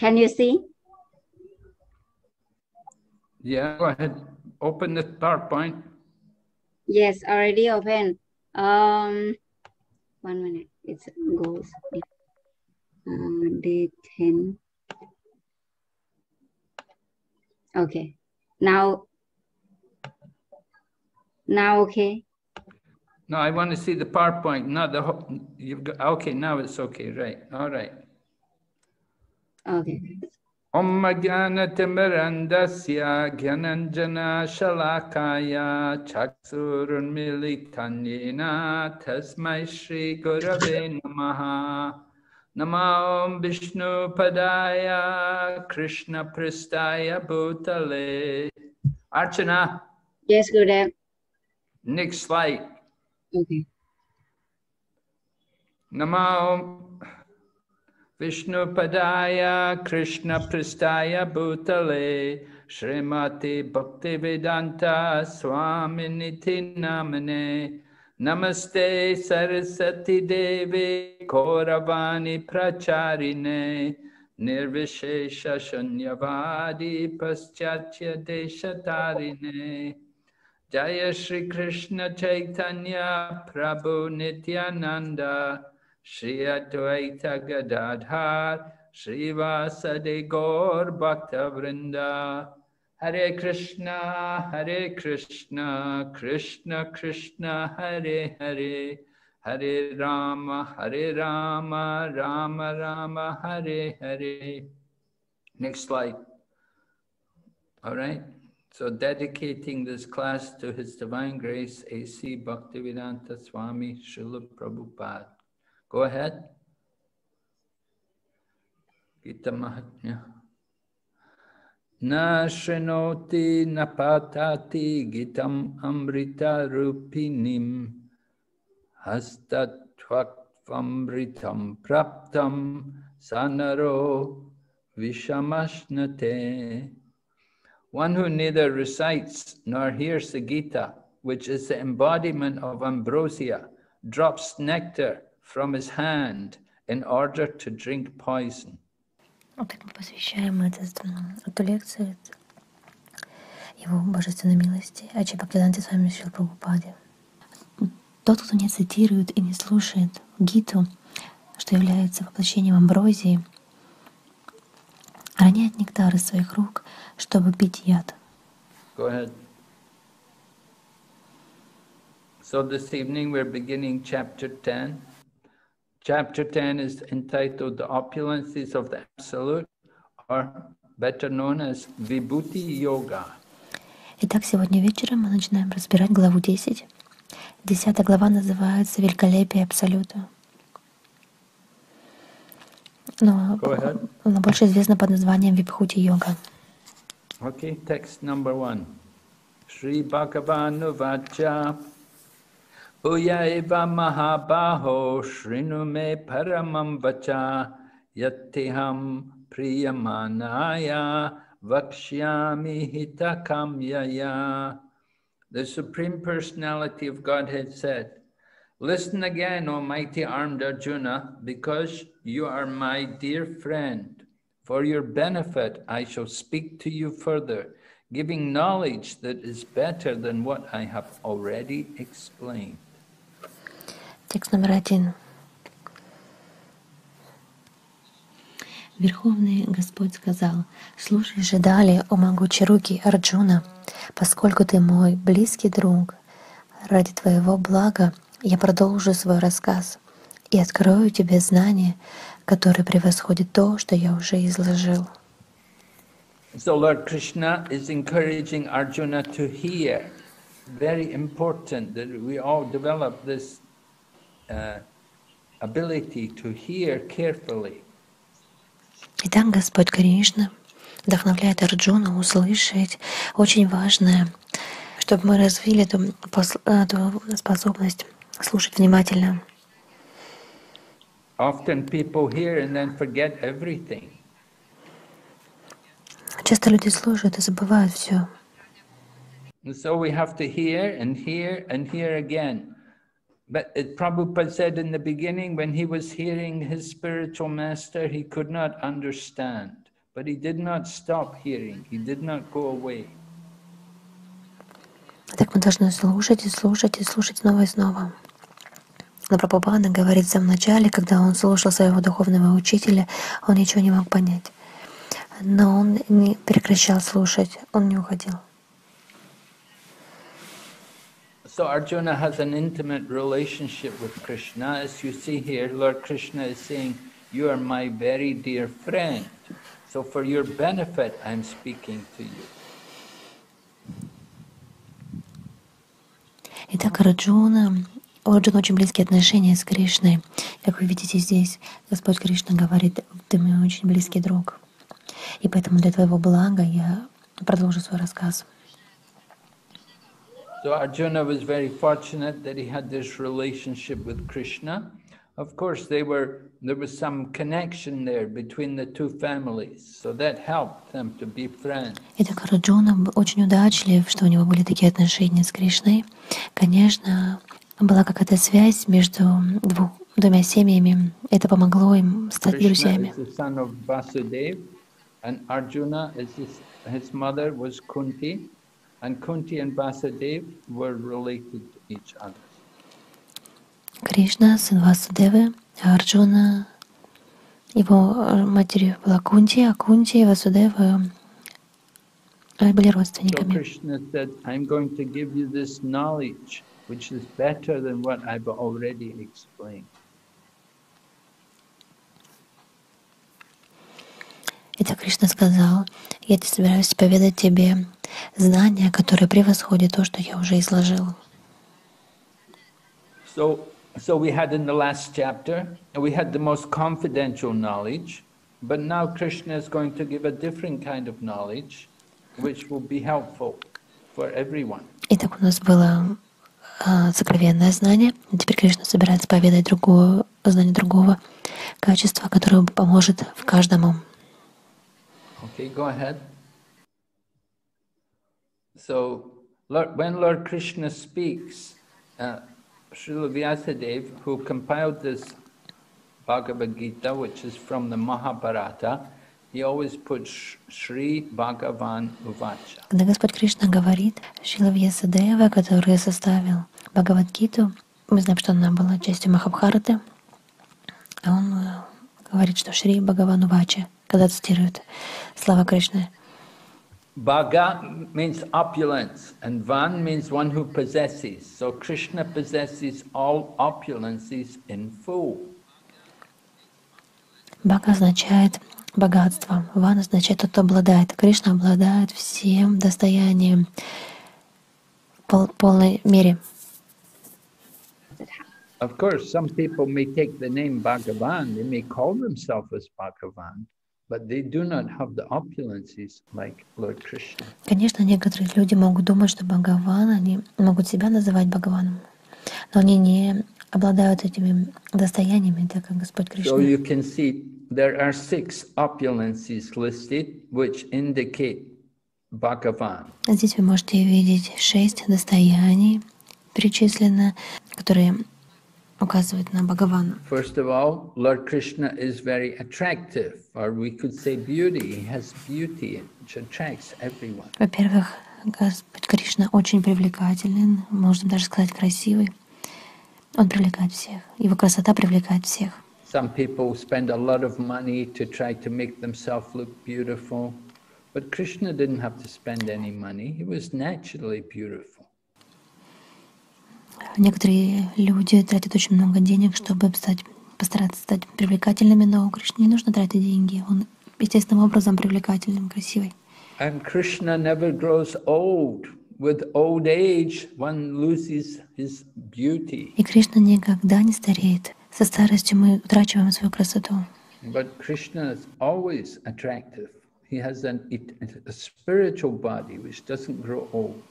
Can you see? Yeah, go ahead. Open the PowerPoint. Yes, already open. Um, one minute. It goes. Uh, day 10. Okay. Now, now okay. No, I want to see the PowerPoint, not the whole, you've got, okay, now it's okay, right, all right. Okay. Om Jnanatimirandasya Gyananjana Shalakaya Chaksurunmilitanyena Tasmai Shri Gurave Namaha Nama Om Vishnu Padaya Krishna Pristaya Bhutale Archana, Yes, Gurudev. next slide. Okay. Namo Vishnu Padaya Krishna Pristaya Bhutale Srimati Bhaktivedanta Swami Niti Namane Namaste Sarasati Devi Kauravani Pracharine Nirvishesha Shunyavadi Paschatya Deshatarine Jaya Shri Krishna Chaitanya Prabhu Nityananda Shri Advaita Gadadhar Shri Vasade Gaur Bhakta Vrinda Hare Krishna Hare Krishna Krishna Krishna Hare Hare Hare Rama Hare Rama Rama Rama Hare Hare Next slide. All right. So dedicating this class to His Divine Grace, A.C. Bhaktivedanta Swami Srila Prabhupada. Go ahead. Gita Mahatmya. Na Srinoti Napatati Gitam Amrita Rupinim Hastatvatvamritam Praptam Sanaro Vishamashnate. One who neither recites nor hears the Gita, which is the embodiment of ambrosia, drops nectar from his hand in order to drink poison. Вот так мы посвящаем это, эту лекцию Его Божественной милости, Ачи Бхактивиданте с вами Шрила Прабхупаде. Тот, кто не цитирует и не слушает Гиту, что является воплощением амброзии, роняет нектар из своих рук, чтобы пить яд. Go ahead. So this evening we're beginning chapter 10. Chapter 10 is entitled The Opulences of the Absolute, or better known as Vibhuti Yoga. Итак, сегодня вечером мы начинаем разбирать главу 10. Десятая глава называется «Великолепие Абсолюта». Но она больше известна под названием Вибхути йога. Okay, text number one. Sri Bhagavanu Vacha Uya eva mahabaho shrinu me paramam vacha yattiham priyamanaya vakshyami hitakam yaya. The Supreme Personality of Godhead said, Listen again, O mighty armed Arjuna, because you are my dear friend. For your benefit, I shall speak to you further, giving knowledge that is better than what I have already explained. Текст номер один. Верховный Господь сказал, «Слушай же далее, о могучей руки Арджуна, поскольку ты мой близкий друг, ради твоего блага я продолжу свой рассказ и открою тебе знание, которое превосходит то, что я уже изложил». So Lord Krishna is encouraging Arjuna to hear. Very important that we all develop this uh, ability to hear carefully. Итак, Господь Кришна вдохновляет Арджуна услышать очень важное, чтобы мы развили эту, эту способность слушать внимательно. Often people hear and then forget everything. Часто люди слушают и забывают все. And so we have to hear and hear and hear again. But it, Prabhupada said in the beginning, when he was hearing his spiritual master, he could not understand. but he did not stop hearing, he did not go away. Так мы должны слушать и слушать и слушать снова и снова. Но Прабхупада говорит, в самом начале, когда он слушал своего духовного учителя, он ничего не мог понять. Но он не прекращал слушать, он не уходил. So Arjuna has an intimate relationship with Krishna. As you see here, Lord Krishna is saying, You are my very dear friend. So for your benefit, I'm speaking to you. Итак, Раджуна, у Раджуна очень близкие отношения с Кришной. Как вы видите здесь, Господь Кришна говорит, ты мой очень близкий друг. И поэтому для твоего блага я продолжу свой рассказ. So Arjuna was very fortunate that he had this relationship with Krishna. Of course, they were there was some connection there between the two families, so that helped them to be friends. Итак, Раджуна был очень удачлив, что у него были такие отношения с Кришной. Конечно, была какая-то связь между двух, двумя семьями. Это помогло им стать Krishna друзьями. is the son of Vasudev, and Arjuna is his, his mother was Kunti, and Kunti and Vasudev were related to each other. Кришна, сын Васудевы, а Арджуна, его э, матерью была Кунти, а Кунти и Васудева э, были So родственниками. Krishna said, I'm going to give you this knowledge, which is better than what I've already explained. Итак, Кришна сказал, я тебе собираюсь поведать тебе знания, которые превосходят то, что я уже изложил. So, so we had in the last chapter, we had the most confidential knowledge, but now Krishna is going to give a different kind of knowledge, which will be helpful for everyone. Итак, у нас было а, сокровенное знание. Теперь Кришна собирается поведать другое знание другого качества, которое поможет в каждому. Okay, go ahead. So, Lord, when Lord Krishna speaks, uh, Srila Vyasadeva, who compiled this Bhagavad Gita, which is from the Mahabharata, he always puts Sh- Sri Bhagavan Uvacha. Когда Господь Кришна говорит, Шила Вьясадева, который составил Бхагавадгиту, мы знаем, что она была частью Махабхараты, а он э, говорит, что Шри Бхагавану Вача, когда цитирует слова Кришны. Bhaga means opulence, and Van means one who possesses. So Krishna possesses all opulences in full. Бхага означает богатство, Ван означает тот, кто обладает. Кришна обладает всем достоянием в пол- полной мере. Of course, some people may take the name Bhagavan, they may call themselves as Bhagavan, But they do not have the opulences like Lord Krishna. Конечно, некоторые люди могут думать, что Бхагаван, они могут себя называть Бхагаваном, но они не обладают этими достояниями, так как Господь So Кришна. you can see there are six opulences listed which indicate Bhagavan. Здесь вы можете видеть шесть достояний перечислено, которые указывают на Бхагавана. First of all, Lord Krishna is very attractive, or we could say beauty. He has beauty which attracts everyone. Во-первых, Господь Кришна очень привлекателен, можно даже сказать красивый. Он привлекает всех. Его красота привлекает всех. Some people spend a lot of money to try to make themselves look beautiful, but Krishna didn't have to spend any money. He was naturally beautiful. Некоторые люди тратят очень много денег, чтобы стать, постараться стать привлекательными, но у Кришны не нужно тратить деньги. Он естественным образом привлекательным, красивый. And Krishna never grows old. With old age, one loses his beauty. И Кришна никогда не стареет. Со старостью мы утрачиваем свою красоту. But Krishna is always attractive. He has an, a spiritual body which doesn't grow old.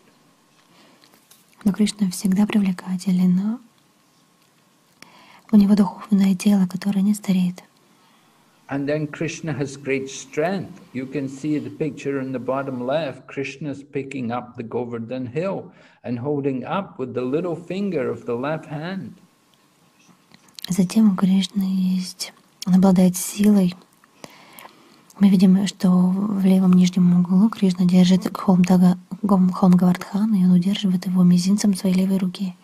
Но Кришна всегда привлекателен, у него духовное тело, которое не стареет. And then Krishna has great strength. You can see the picture in the bottom left. Krishna's picking up the Govardhan hill and holding up with the little finger of the left hand. Затем у Кришны есть, он обладает силой. Мы видим, что в левом нижнем углу Кришна держит Холмдага, Холмгавардхан, и он удерживает его мизинцем своей левой руки.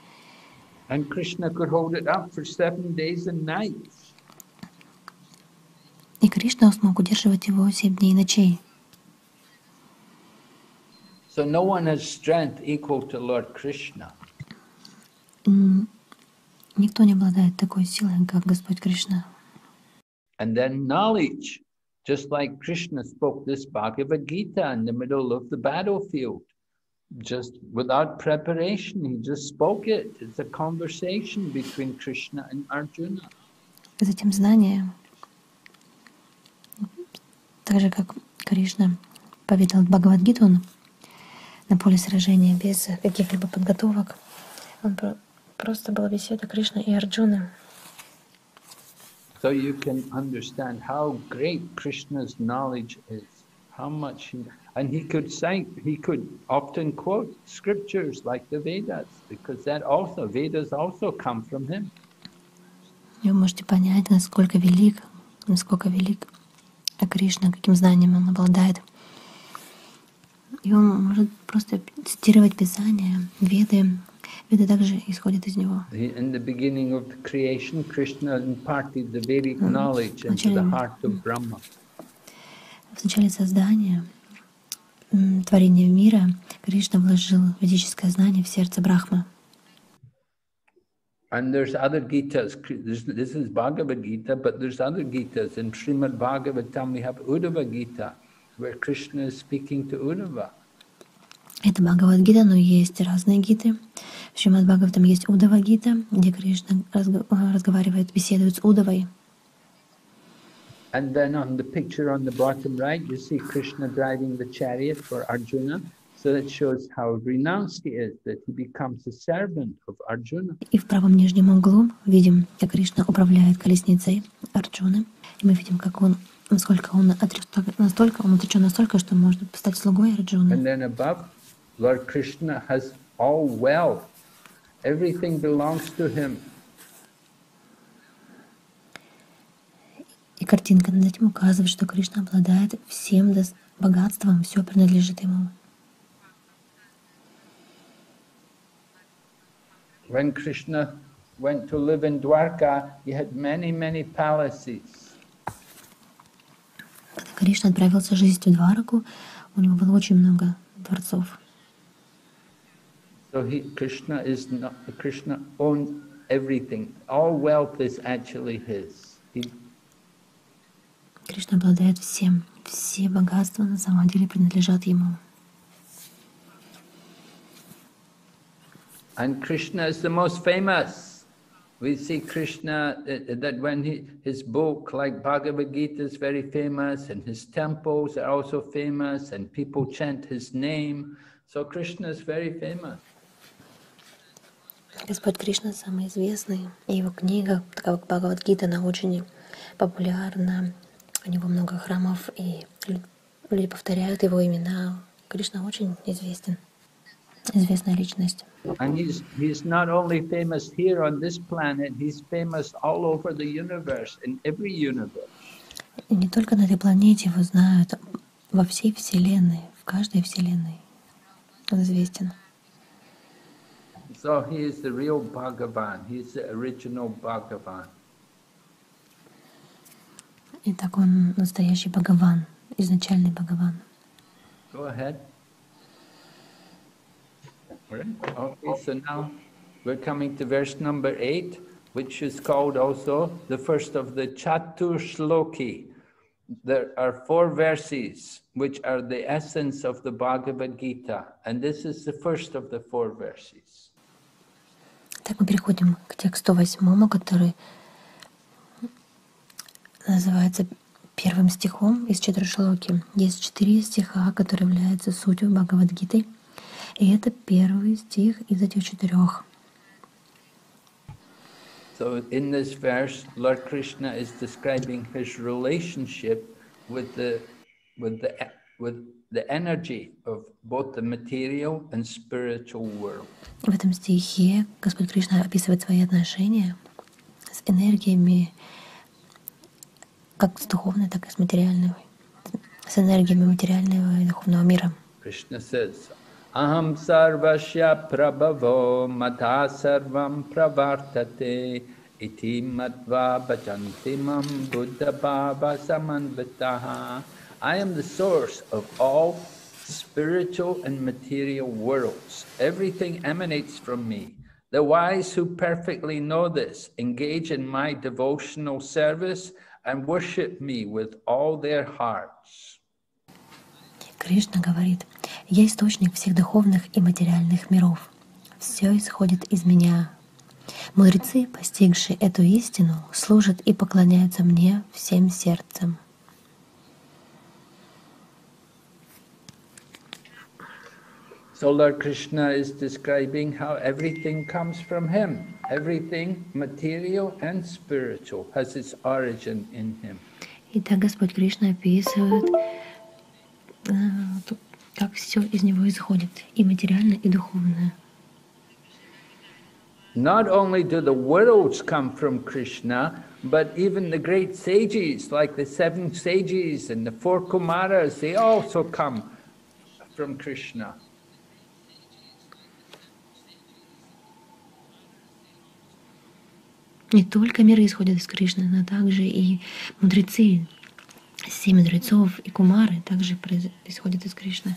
And Krishna could hold it up for seven days and nights. И Кришна смог удерживать его семь дней и ночей. So no one has strength equal to Lord Krishna. Никто не обладает такой силой, как Господь Кришна. And then knowledge, just like Krishna spoke this Bhagavad Gita in the middle of the battlefield, just without preparation, he just spoke it. It's a conversation between Krishna and Arjuna. Затем знание, так же как Кришна поведал Бхагавадгиту он на поле сражения без каких-либо подготовок. Он про- просто была беседа Кришны и Арджуны. So you can understand how great Krishna's knowledge is, how much he, and he could cite, he could often quote scriptures like the Vedas, because that also, Vedas also come from him. И вы можете понять, насколько велик, насколько велик Кришна, каким знанием он обладает. И он может просто цитировать Писания, Веды. Веды также исходят из него. In the beginning of the creation, Krishna imparted the Vedic knowledge into the heart of Brahma. В начале создания, творения мира, Кришна вложил ведическое знание в сердце Брахмы. And there's other Gitas. This is Bhagavad Gita, but there's other Gitas. In Srimad Bhagavatam, we have Uddhava Gita, where Krishna is speaking to Uddhava. Это Бхагавад-гита, но есть разные гиты. В Шримад Бхагаватам есть Удава гита, где Кришна э, разговаривает, беседует с Удавой. And then on the picture on the bottom right, you see Krishna driving the chariot for Arjuna. So that shows how renounced he is, that he becomes a servant of Arjuna. И в правом нижнем углу видим, как Кришна управляет колесницей Арджуны. И мы видим, как он, насколько он отрек- настолько, он отречен настолько, что может стать слугой Арджуны. And then above, Lord Krishna has all wealth. Everything belongs to him. И картинка над этим указывает, что Кришна обладает всем богатством, все принадлежит ему. When Krishna went to live in Dwarka, he had many, many palaces. Когда Кришна отправился жить в Двараку, у него было очень много дворцов. So he, Krishna is not, Krishna owns everything. All wealth is actually his. He, Кришна обладает всем. Все богатства на самом деле принадлежат ему. and Krishna is the most famous. We see Krishna uh, that when he, his book, like Bhagavad Gita, is very famous, and his temples are also famous, and people chant his name. So Krishna is very famous. Господь Кришна самый известный, его книга, такая как Бхагавадгита, она очень популярна. У него много храмов, и лю- люди повторяют его имена. Кришна очень известен, известная личность. And he's, he's not only famous here on this planet, he's famous all over the universe, in every universe. И не только на этой планете его знают, во всей Вселенной, в каждой Вселенной. Он известен. So he is the real Bhagavan, he's the original Bhagavan. Итак, он настоящий Бхагаван, изначальный Бхагаван. Go ahead. All right. Okay, so now we're coming to verse number eight, which is called also the first of the Chatur Shloki. There are four verses which are the essence of the Bhagavad Gita, and this is the first of the four verses. Так мы переходим к тексту восьмому, который называется первым стихом из Чатрашлоки. Есть четыре стиха, которые являются сутью Бхагавадгиты. И это первый стих из этих четырех. So in this verse, Lord Krishna is describing his relationship with the with the with the energy of both the material and spiritual world. В этом стихе Господь Кришна описывает свои отношения с энергиями как с духовной, так и с материальной, с энергиями материального и духовного мира. Krishna says, Aham sarvasya prabhavo mata sarvam pravartate iti matva bhajanti mam buddha bhava samanvitaha. I am the source of all spiritual and material worlds. Everything emanates from me. The wise who perfectly know this engage in my devotional service and worship me with all their hearts. Кришна говорит, «Я источник всех духовных и материальных миров. Все исходит из меня. Мудрецы, постигшие эту истину, служат и поклоняются мне всем сердцем». So Lord Krishna is describing how everything comes from him. Everything material and spiritual has its origin in him. Итак, Господь Кришна описывает, э, то- как все из него исходит, и материальное, и духовное. Not only do the worlds come from Krishna, but even the great sages, like the seven sages and the four Kumaras, they also come from Krishna. Не только миры исходят из Кришны, но также и мудрецы, семь мудрецов и кумары также исходят из Кришны.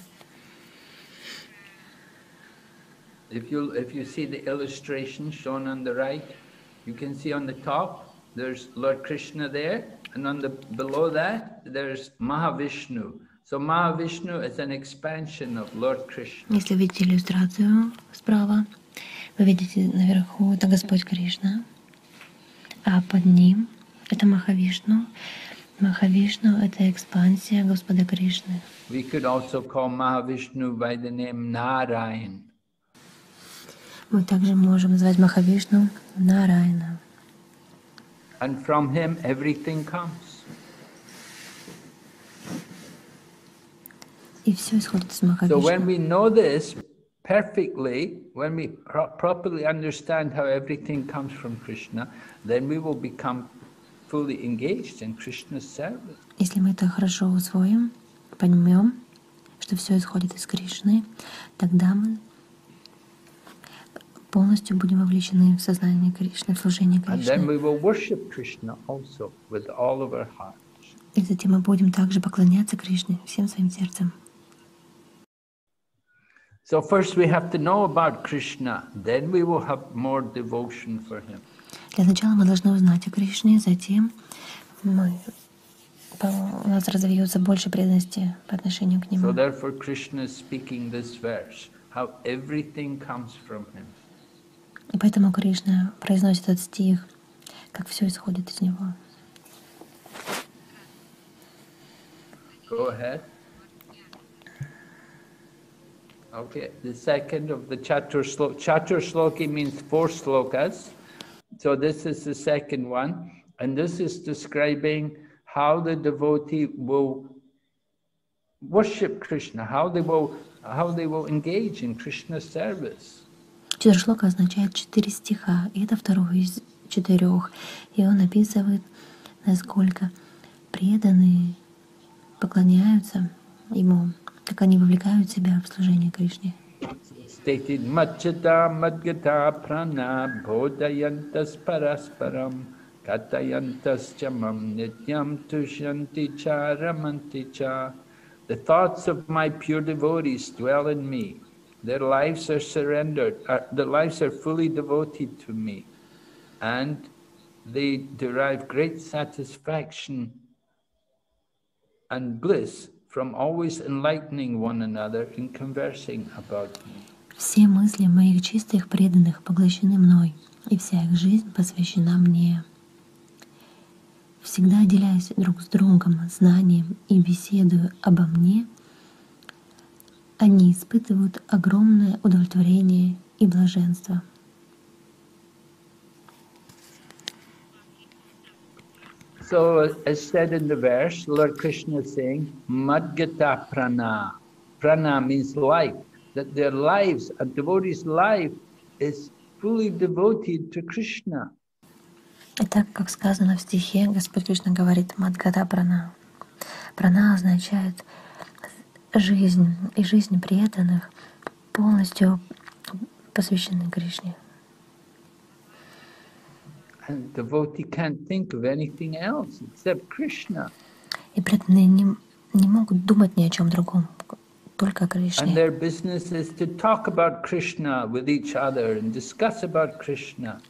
If you, if you see the illustration shown on the right, you can see on the top, there's Lord Krishna there, and on the, below that, there's Mahavishnu. So Mahavishnu is an expansion of Lord Krishna. Если видите иллюстрацию справа, вы видите наверху это Господь Кришна, а под ним это Махавишну. Махавишну — это экспансия Господа Кришны. We could also call Mahavishnu by the name Narayan. Мы также можем назвать Махавишну Нарайна. And from him, everything comes. И все исходит из So when Махавишну. we know this perfectly, when we pro- properly understand how everything comes from Krishna, then we will become fully engaged in Krishna's service. Если мы это хорошо усвоим, поймем, что все исходит из Кришны, тогда мы полностью будем вовлечены в сознание Кришны, в служение Кришны. И затем мы будем также поклоняться Кришне всем своим сердцем. So first we have to know about Krishna, then we will have more devotion for him. Для начала мы должны узнать о Кришне, затем мы, по- у нас развьется больше преданности по отношению к So Нему. therefore Krishna is speaking this verse, how everything comes from him. И поэтому Кришна произносит этот стих, как все исходит из Него. Go ahead. Okay, the second of the Chatur Sloka. Chatur Sloki means four slokas. So this is the second one. And this is describing how the devotee will worship Krishna, how they will, how they will engage in Krishna's service. Четыршлока означает четыре стиха, и это второй из четырех. И он описывает, насколько преданные поклоняются Ему, как они вовлекают себя в служение Кришне. Stated Machata Madgata Prana Bodhayantas Parasparam Katayantas Chamam Nityam Tushanti Charamanti Cha. The thoughts of my pure devotees dwell in me. Their lives are surrendered, uh, their lives are fully devoted to me, and they derive great satisfaction and bliss from always enlightening one another in conversing about me. Все мысли моих чистых преданных поглощены мной, и вся их жизнь посвящена мне. Всегда делясь друг с другом знанием и беседуя обо мне, они испытывают огромное удовлетворение и блаженство. So, as said in the verse, Lord Krishna is saying, Madgata Prana. Prana means life, that their lives, a devotee's life, is fully devoted to Krishna. И так, как сказано в стихе, Господь Кришна говорит Мадгада Прана. Прана означает жизнь, и жизнь преданных полностью посвящены Кришне. And devotee can't think of anything else except Krishna. И преданные не, не могут думать ни о чем другом, только о And Кришне. their business is to talk about Krishna with each other and discuss about Krishna.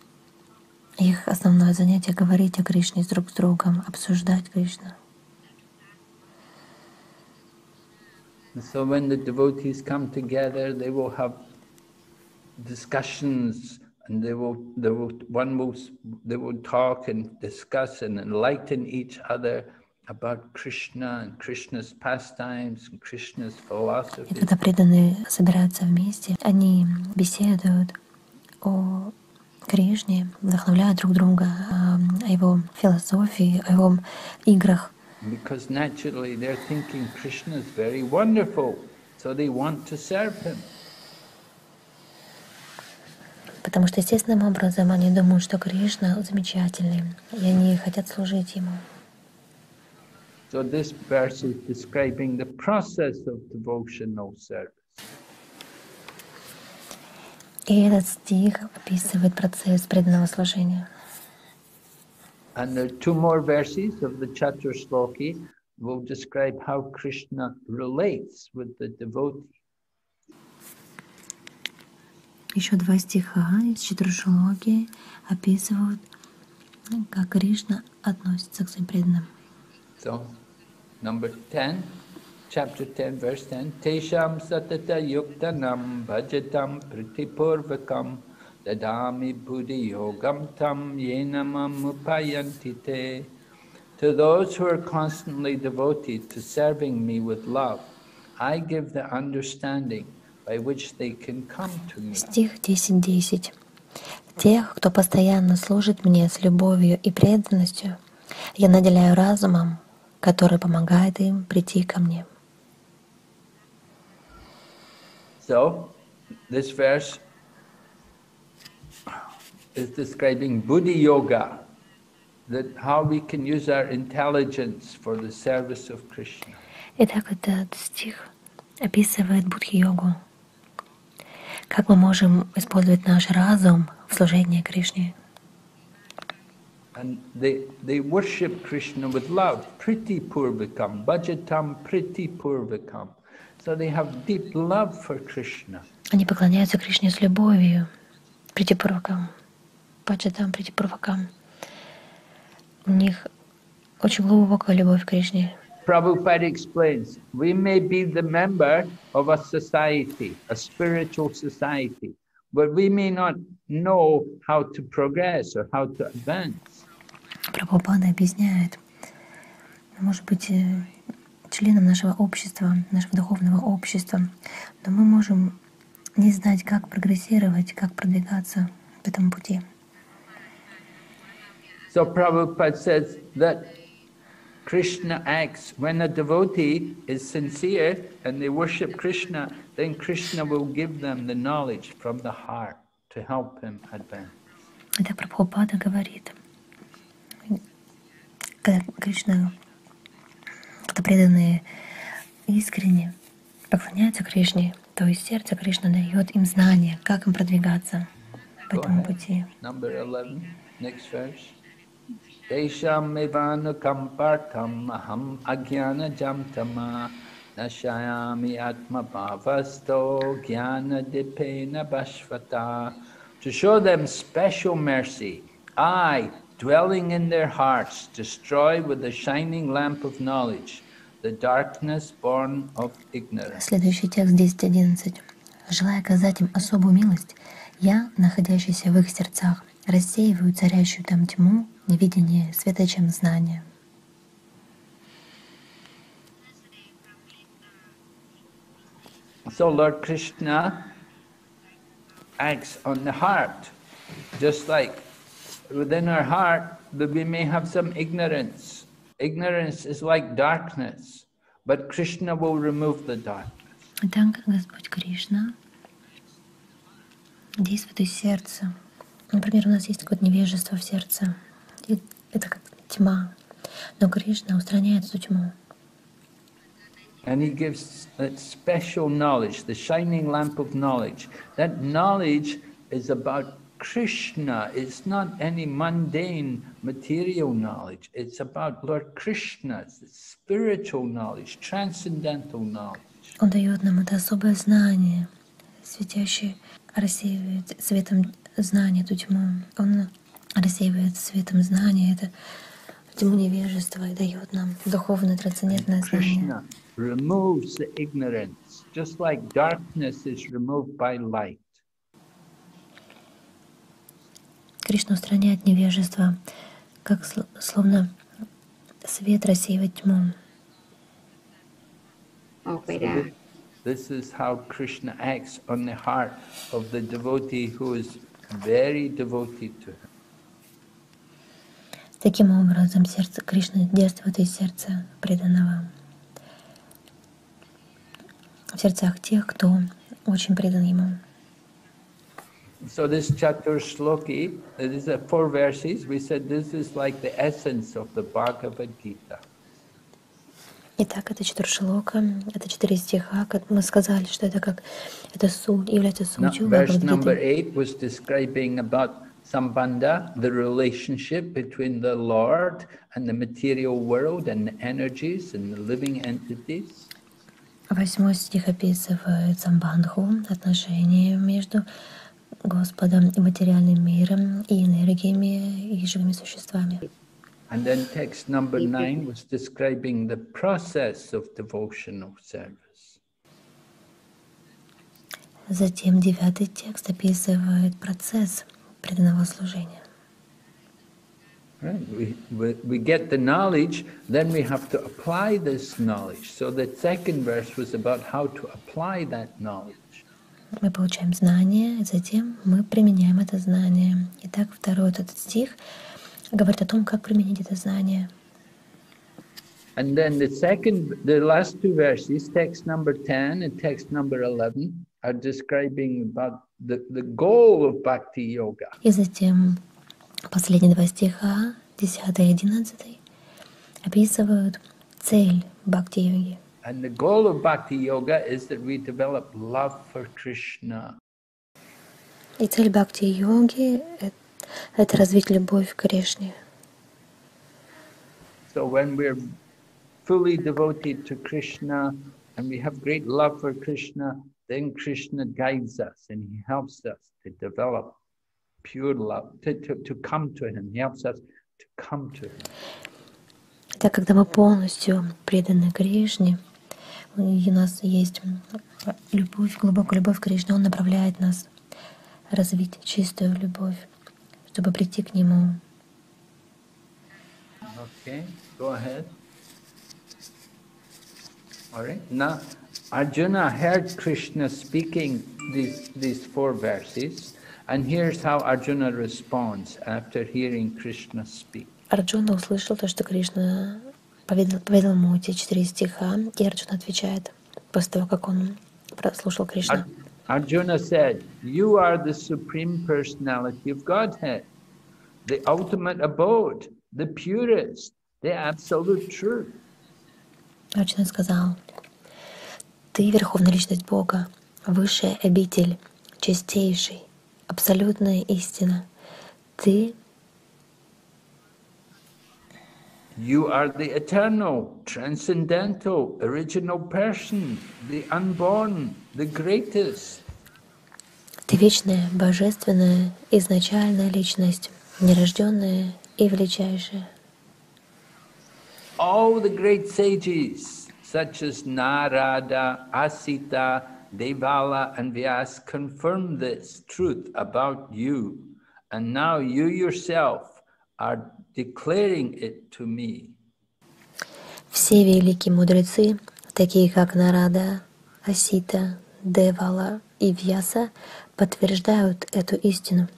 Их основное занятие — говорить о Кришне друг с другом, обсуждать Кришну. And so when the devotees come together, they will have discussions and they will, they will one will, s- they will talk and discuss and enlighten each other about Krishna and Krishna's pastimes and Krishna's И philosophy. когда преданные собираются вместе, они беседуют о Кришне, вдохновляют друг друга а, о его философии, о его играх. Because naturally they're thinking Krishna is very wonderful, so they want to serve him. Потому что естественным образом они думают, что Кришна замечательный, и они хотят служить ему. So this verse is describing the process of devotional service. И этот стих описывает процесс преданного служения. And there are two more verses of the Chatur Sloki will describe how Krishna relates with the devotee. Еще два стиха из Читрушалоки описывают, как Кришна относится к своим преданным. So, number 10, chapter 10, verse 10. Tesham satata yuktanam bhajatam pritipurvakam dadami buddhi yogam tam yenamam upayantite. To those who are constantly devoted to serving me with love, I give the understanding Стих 10.10. Тех, кто постоянно служит мне с любовью и преданностью, я наделяю разумом, который помогает им прийти ко мне. So, this verse is describing Buddhi Yoga, that how we can use our intelligence for the service of Krishna. Итак, этот стих описывает будхи-йогу. Как мы можем использовать наш разум в служении Кришне. And they, they worship Krishna with love, pretty purvikam, bhajatam pretty purvikam. So they have deep love for Krishna. Они поклоняются Кришне с любовью, притипурвакам, пачатам, притипурвакам. У них очень глубокая любовь к Кришне. Prabhupada explains, we may be the member of a society, a spiritual society, but we may not know how to progress or how to advance. Прабхупада объясняет, может быть, э, членом нашего общества, нашего духовного общества, но мы можем не знать, как прогрессировать, как продвигаться в этом пути. So Prabhupada says that Krishna acts when a devotee is sincere and they worship Krishna, then Krishna will give them the knowledge from the heart to help him advance. Это Прабхупада говорит, когда Кришна, когда преданные искренне поклоняются Кришне, то из сердца Кришна дает им знания, как им продвигаться по Go этому ahead. пути. Number 11, next verse. Agyana jamtama nashayami atma bhavasto jnana dipena bashvata. To show them special mercy, I, dwelling in their hearts, destroy with the shining lamp of knowledge the darkness born of ignorance. Следующий текст 10.11. Желая оказать им особую милость, я, находящийся в их сердцах, рассеиваю царящую там тьму, невидение светочем знания. So Lord Krishna acts on the heart, just like within our heart that we may have some ignorance. Ignorance is like darkness, but Krishna will remove the darkness. Итак, Господь Кришна действует из сердца. Например, у нас есть какое-то невежество в сердце. И это как тьма. Но Кришна устраняет эту тьму. And he gives that special knowledge, the shining lamp of knowledge. That knowledge is about Krishna. It's not any mundane material knowledge. It's about Lord Krishna. It's spiritual knowledge, transcendental knowledge. Он дает нам это особое знание, светящее, рассеивает светом знания эту тьму. Он рассеивает светом знания, это тьму невежества и дает нам духовное трансцендентное знание. just like darkness is removed by light. Кришна устраняет невежество, как словно свет рассеивает тьму. So this, this is how Krishna acts on the heart of the devotee who is very devoted to him. Таким образом, сердце Кришны действует из сердца преданного. В сердцах тех, кто очень предан ему. So this Chatur Shloki, these are four verses. We said this is like the essence of the Bhagavad Gita. Итак, это четыршлока, это четыре стиха, как мы сказали, что это как это суть, является сутью verse number Бхагавадгиты. eight was describing about Sambandha, the relationship between the Lord and the material world and the energies and the living entities. Восьмой стих описывает самбандху, отношения между Господом и материальным миром, и энергиями, и живыми существами. And then text number nine was describing the process of devotional service. Затем девятый текст описывает процесс преданного служения. Right? We, we, we get the knowledge, then we have to apply this knowledge. So the second verse was about how to apply that knowledge. Мы получаем знание, и затем мы применяем это знание. Итак, второй вот этот стих говорит о том, как применить это знание. And then the second, the last two verses, text number 10 and text number 11, are describing about the, the goal of bhakti yoga. И затем последние два стиха, 10 и 11, описывают цель бхакти-йоги. And the goal of bhakti yoga is that we develop love for Krishna. И цель бхакти-йоги — это развить любовь к Кришне. So when we're fully devoted to Krishna and we have great love for Krishna, then Krishna guides us and he helps us to develop pure love, to, to, to come to him. He helps us to come to him. Так, когда мы полностью преданы Кришне, у нас есть любовь, глубокая любовь к Кришне, Он направляет нас развить чистую любовь, чтобы прийти к Нему. Okay, go ahead. All right. Now, Arjuna heard Krishna speaking these, these four verses, and here's how Arjuna responds after hearing Krishna speak. Арджуна услышал то, что Кришна поведал, поведал ему эти четыре стиха, и Арджуна отвечает после того, как он прослушал Кришна. Ar- Arjuna said, You are the Supreme Personality of Godhead, the ultimate abode, the purest, the absolute truth. Арджуна сказал, «Ты — Верховная Личность Бога, Высшая обитель, чистейший, абсолютная истина. Ты You are the eternal, transcendental, original person, the unborn, the greatest. Ты вечная, божественная, изначальная личность, нерожденная и величайшая. All the great sages, such as Narada, Asita, Devala, and Vyas, confirm this truth about you. And now you yourself are declaring it to me. Все великие мудрецы, такие как Нарада, Асита, Девала и Вьяса, подтверждают эту истину.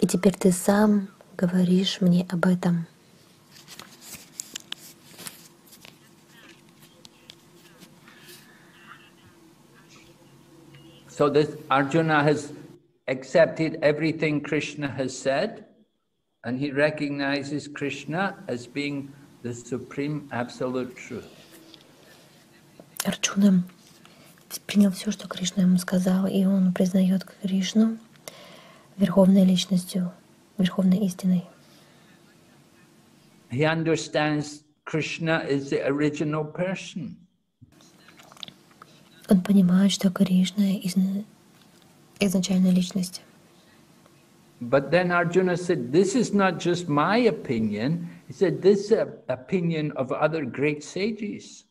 И теперь ты сам говоришь мне об этом. So this Arjuna has accepted everything Krishna has said, and he recognizes Krishna as being the supreme absolute truth. Арджуна принял все, что Кришна ему сказал, и он признает Кришну верховной личностью, верховной истиной. He understands Krishna is the original person. Он понимает, что Кришна из, изначальная личность. But then Arjuna said, This is not just my opinion. He said, This is an opinion of other great sages.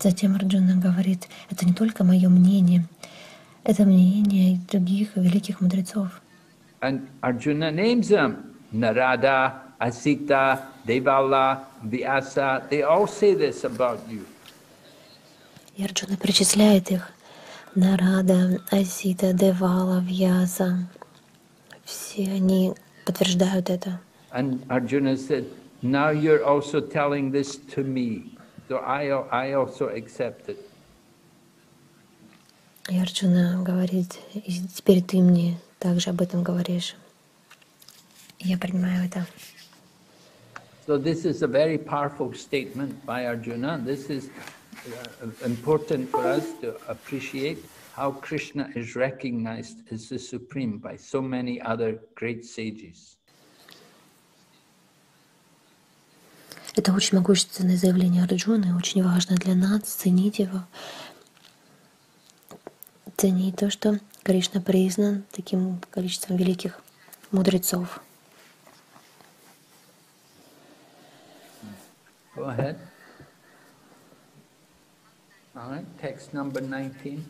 Затем Арджуна говорит, это не только мое мнение, это мнение других великих мудрецов. And Arjuna names them Narada, Asita, Devala, Vyasa. They all say this about you. И Арджуна перечисляет их. Нарада, Асита, Девала, Вьяса. Все они подтверждают это. And Arjuna said, Now you're also telling this to me. So I, I also accept it. И Арджуна говорит, и теперь ты мне также об этом говоришь. Я принимаю это. So this is a very powerful statement by Arjuna. This is important for us to appreciate how Krishna is recognized as the Supreme by so many other great sages. Это очень могущественное заявление Арджуны, очень важно для нас ценить его, ценить то, что Кришна признан таким количеством великих мудрецов. Go ahead. All right, text number 19.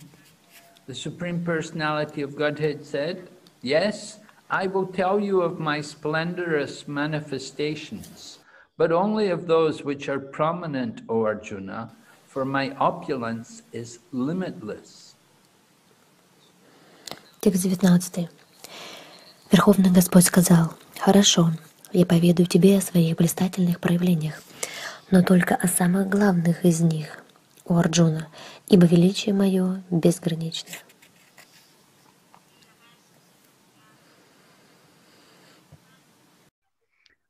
The Supreme Personality of Godhead said, Yes, I will tell you of my splendorous manifestations, but only of those which are prominent, O Arjuna, for my opulence is limitless. Текст 19. Верховный Господь сказал, «Хорошо, я поведаю тебе о своих блистательных проявлениях, но только о самых главных из них, у Арджуна, ибо величие мое безгранично».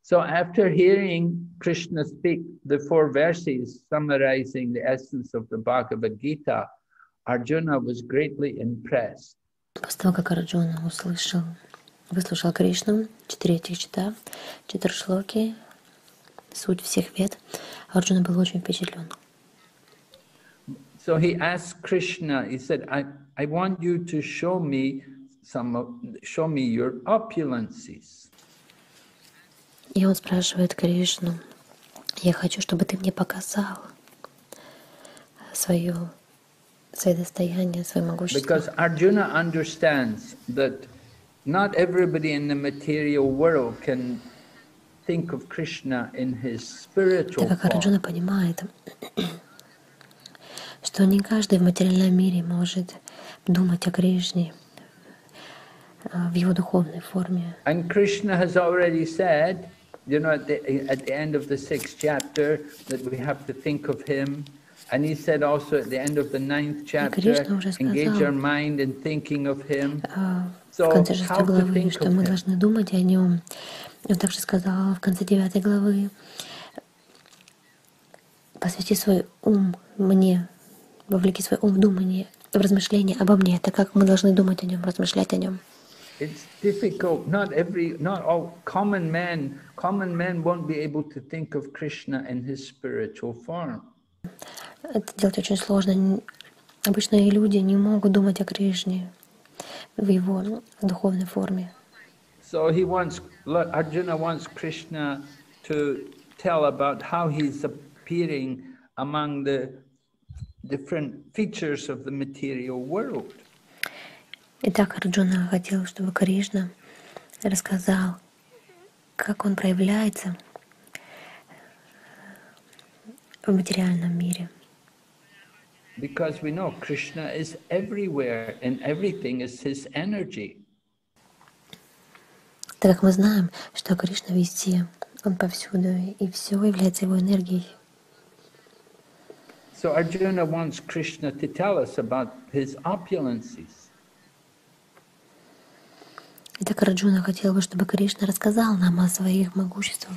So after hearing Krishna speak the four verses summarizing the essence of the Bhagavad Gita, Arjuna was greatly impressed. После того, как Арджуна услышал, выслушал Кришну, четыре этих чита, четыре шлоки, суть всех вед, Арджуна был очень впечатлен. So he asked Krishna, he said, I, I want you to show me some of, show me your opulences. И он спрашивает Кришну, я хочу, чтобы ты мне показал свое, свое достояние, свое могущество. Because Arjuna understands that not everybody in the material world can think of Krishna in his spiritual Так как form. Арджуна понимает, что не каждый в материальном мире может думать о Кришне а, в его духовной форме. And Krishna has already said, you know, at the, at the end of the sixth chapter, that we have to think of him. And he said also at the end of the ninth chapter, engage our mind in thinking of him. А, So в конце шестой главы, что мы должны думать о нем. Он также сказал в конце девятой главы, посвяти свой ум мне, вовлеки свой ум в думание, в размышление обо мне, так как мы должны думать о нем, размышлять о нем. It's difficult. Not every, not all common men, common men won't be able to think of Krishna in his spiritual form. Это делать очень сложно. Обычные люди не могут думать о Кришне в его духовной форме. So he wants, Arjuna wants Krishna to tell about how he's appearing among the different features of the material world. Итак, Арджуна хотел, чтобы Кришна рассказал, как он проявляется в материальном мире. Because we know Krishna is everywhere and everything is his energy. Так как мы знаем, что Кришна везде, он повсюду, и все является его энергией. So Arjuna wants Krishna to tell us about his opulences. Итак, Арджуна хотел бы, чтобы Кришна рассказал нам о своих могуществах,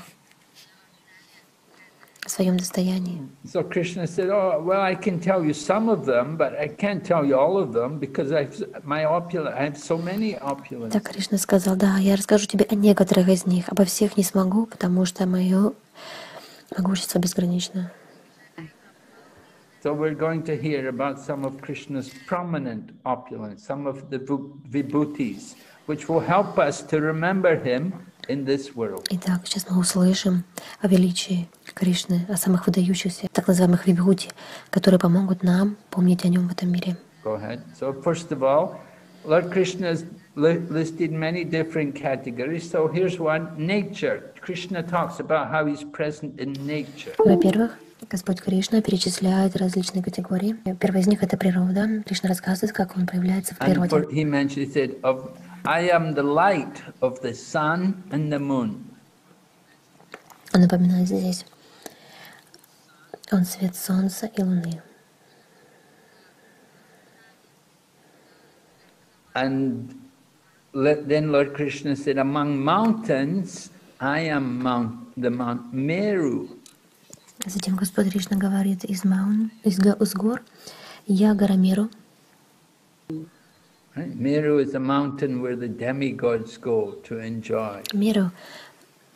своем достоянии. So Krishna said, "Oh, well, I can tell you some of them, but I can't tell you all of them because I've my opulent. I have so many opulence." Так Кришна сказал, да, я расскажу тебе о некоторых из них, обо всех не смогу, потому что мое могущество безгранично. So we're going to hear about some of Krishna's prominent opulence, some of the vu- vibhutis, which will help us to remember him in this world. Итак, сейчас мы услышим о величии Кришны, о самых выдающихся, так называемых вибхути, которые помогут нам помнить о нем в этом мире. Go ahead. So first of all, Lord Krishna has li- listed many different categories. So here's one, nature. Krishna talks about how he's present in nature. Во-первых, Господь Кришна перечисляет различные категории. Первая из них — это природа. Кришна рассказывает, как он проявляется в природе. for, he mentioned, he said, of, I am the light of the sun and the moon. Он напоминает здесь, он свет солнца и луны. And then Lord Krishna said, among mountains, I am mount, the Mount Meru. Затем Господь Кришна говорит из, маун, из, из гор, я гора Меру. Meru is a mountain where the demigods go to enjoy. Меру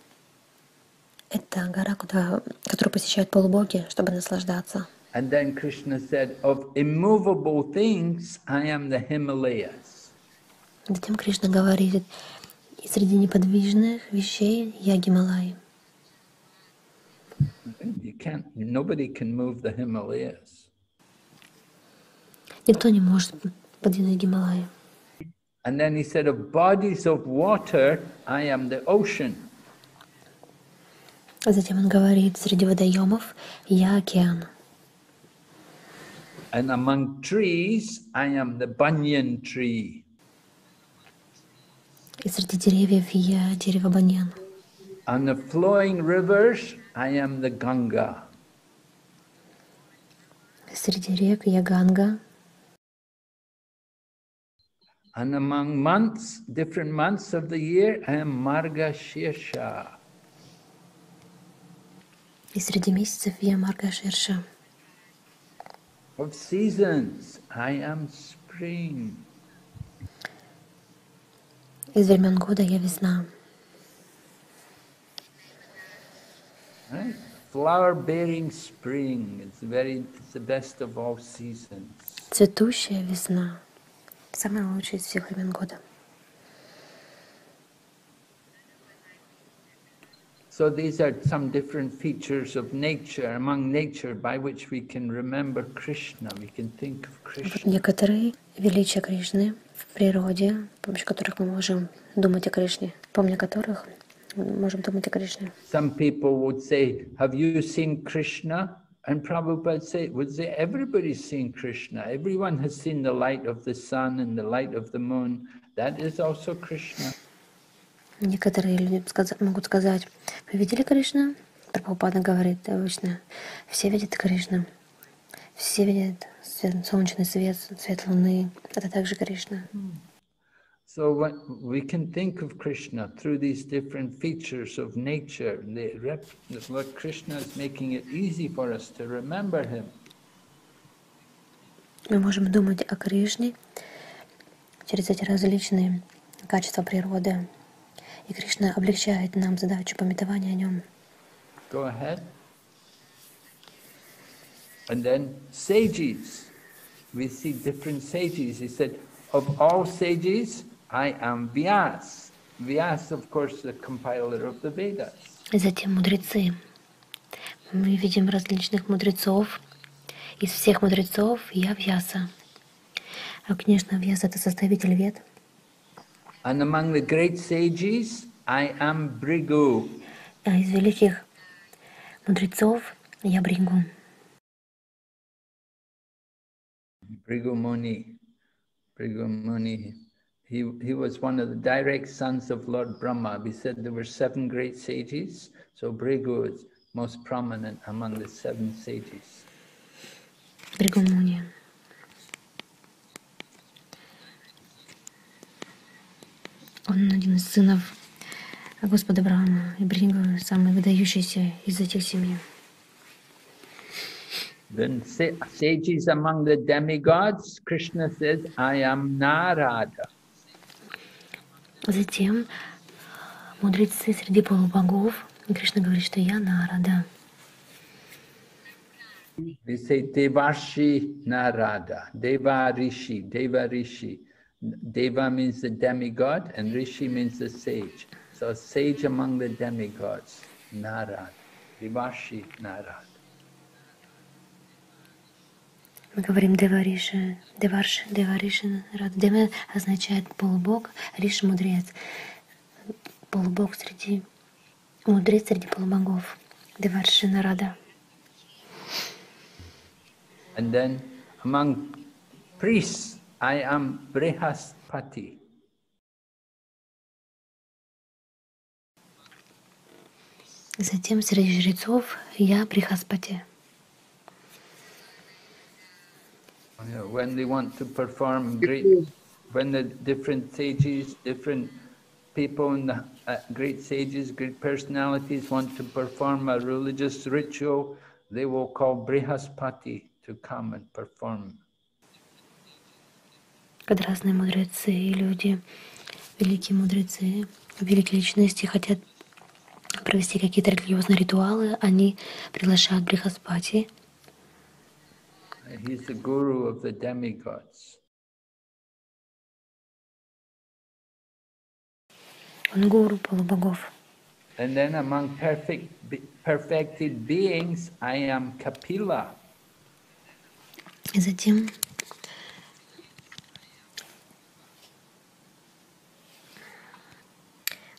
— это гора, куда, которую посещают полубоги, чтобы наслаждаться. And then Krishna said, of immovable things, I am the Himalayas. Затем Кришна говорит, и среди неподвижных вещей я Гималай. You can't, nobody can move the Himalayas. Никто не может подвинуть Гималаи. And then he said, of bodies of water, I am the ocean. А затем он говорит, среди водоемов я океан. And among trees, I am the banyan tree. И среди деревьев я дерево баньян. On the flowing rivers, I am the Ganga. Среди рек я Ганга. And among months, different months of the year, I am Marga Shirsha. И среди месяцев я Марга Ширша. Of seasons, I am spring. Из времен года я весна. Right? Flower bearing spring. It's very it's the best of all seasons. Цветущая весна. Самая лучшая из всех времен года. So these are some different features of nature, among nature, by which we can remember Krishna. We can think of Вот Krishna. некоторые величия Кришны в природе, с помощью которых мы можем думать о Кришне, помня которых мы можем думать о Кришне. Some people would say, "Have you seen Krishna?" And Prabhupada say, would say, "Everybody's seen Krishna. Everyone has seen the light of the sun and the light of the moon. That is also Krishna." Некоторые люди могут сказать, вы видели Кришну? Прабхупада говорит обычно, все видят Кришну. Все видят солнечный свет, свет луны. Это также Кришна. So when we can think of Krishna through these different features of nature. The rep, Lord Krishna is making it easy for us to remember him. Мы можем думать о Кришне через эти различные качества природы. И Кришна облегчает нам задачу пометования о нем. Go ahead. And then sages. We see different sages. He said, of all sages, I am Vyas. Vyas, of course, the compiler of the Vedas. Затем мудрецы. Мы видим различных мудрецов. Из всех мудрецов я Вьяса. А, конечно, Вьяса — это составитель вет. And among the great sages, I am Brigu. А из великих мудрецов я Брингу. Brigu Muni. Brigu Muni. He, he was one of the direct sons of Lord Brahma. We said there were seven great sages, so Brigu is most prominent among the seven sages. Бригу Муни. Он один из сынов Господа Брахма. И Брингу самый выдающийся из этих семи. Then sa- sages among the demigods, Krishna says, I am Narada. Затем мудрецы среди полубогов, и Кришна говорит, что я Нарада. We say Devarshi Narada, Deva Rishi, Deva Rishi. Deva means the demigod and Rishi means the sage. So sage among the demigods, Narada, Devarshi Narada. Мы говорим Девариши, Деварши, Девариши, Нарада. Дева означает полубог, Риш мудрец. Полубог среди, мудрец среди полубогов. Деварши Нарада. And then among priests, I am Brihaspati. Затем среди жрецов я Брихаспати. You know, when they want to perform great, when the different sages, different people in the uh, great sages, great personalities want to perform a religious ritual, they will call Brihaspati to come and perform. Когда разные мудрецы и люди, великие мудрецы, великие личности хотят провести какие-то религиозные ритуалы, они приглашают Брихаспати, He's the guru of the demigods. он гуру полубогов. And then among perfect, perfected beings, I am Kapila. И затем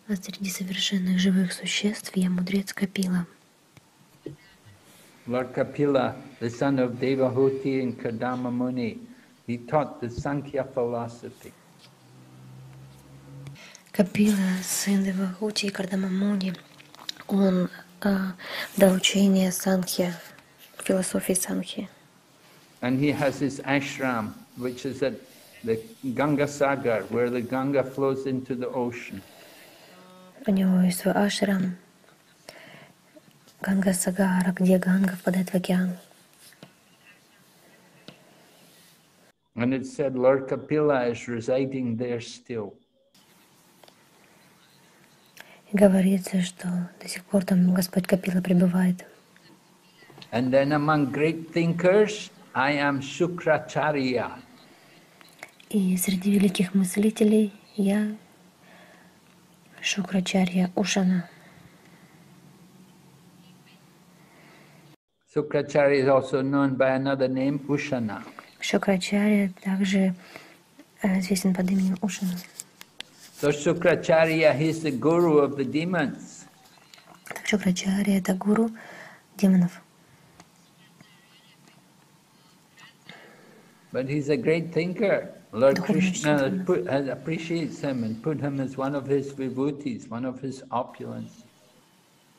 а среди совершенных живых существ я мудрец Капила. Lord Kapila, the son of Devahuti and Kadama Muni, he taught the Sankhya philosophy. Капила, сын Девахути и Кардамамуни, он а, дал учение Санхья, философии Санхи. And he has his ashram, which is at the Ganga Sagar, where the Ganga flows into the ocean. У него есть свой ашрам, Ганга Сагара, где Ганга впадает в океан. And it said Lord Kapila is residing there still. И говорится, что до сих пор там Господь Капила пребывает. And then among great thinkers, I am Shukracharya. И среди великих мыслителей я Шукрачарья Ушана. Sukracharya is also known by another name, Ushana. Шукрачарья также э, известен под именем Ушана. So Sukracharya, he's the guru of the demons. Так Шукрачарья это гуру демонов. But he's a great thinker. Lord Духовный Krishna has учитель. put, has appreciates him and put him as one of his vibhutis, one of his opulence.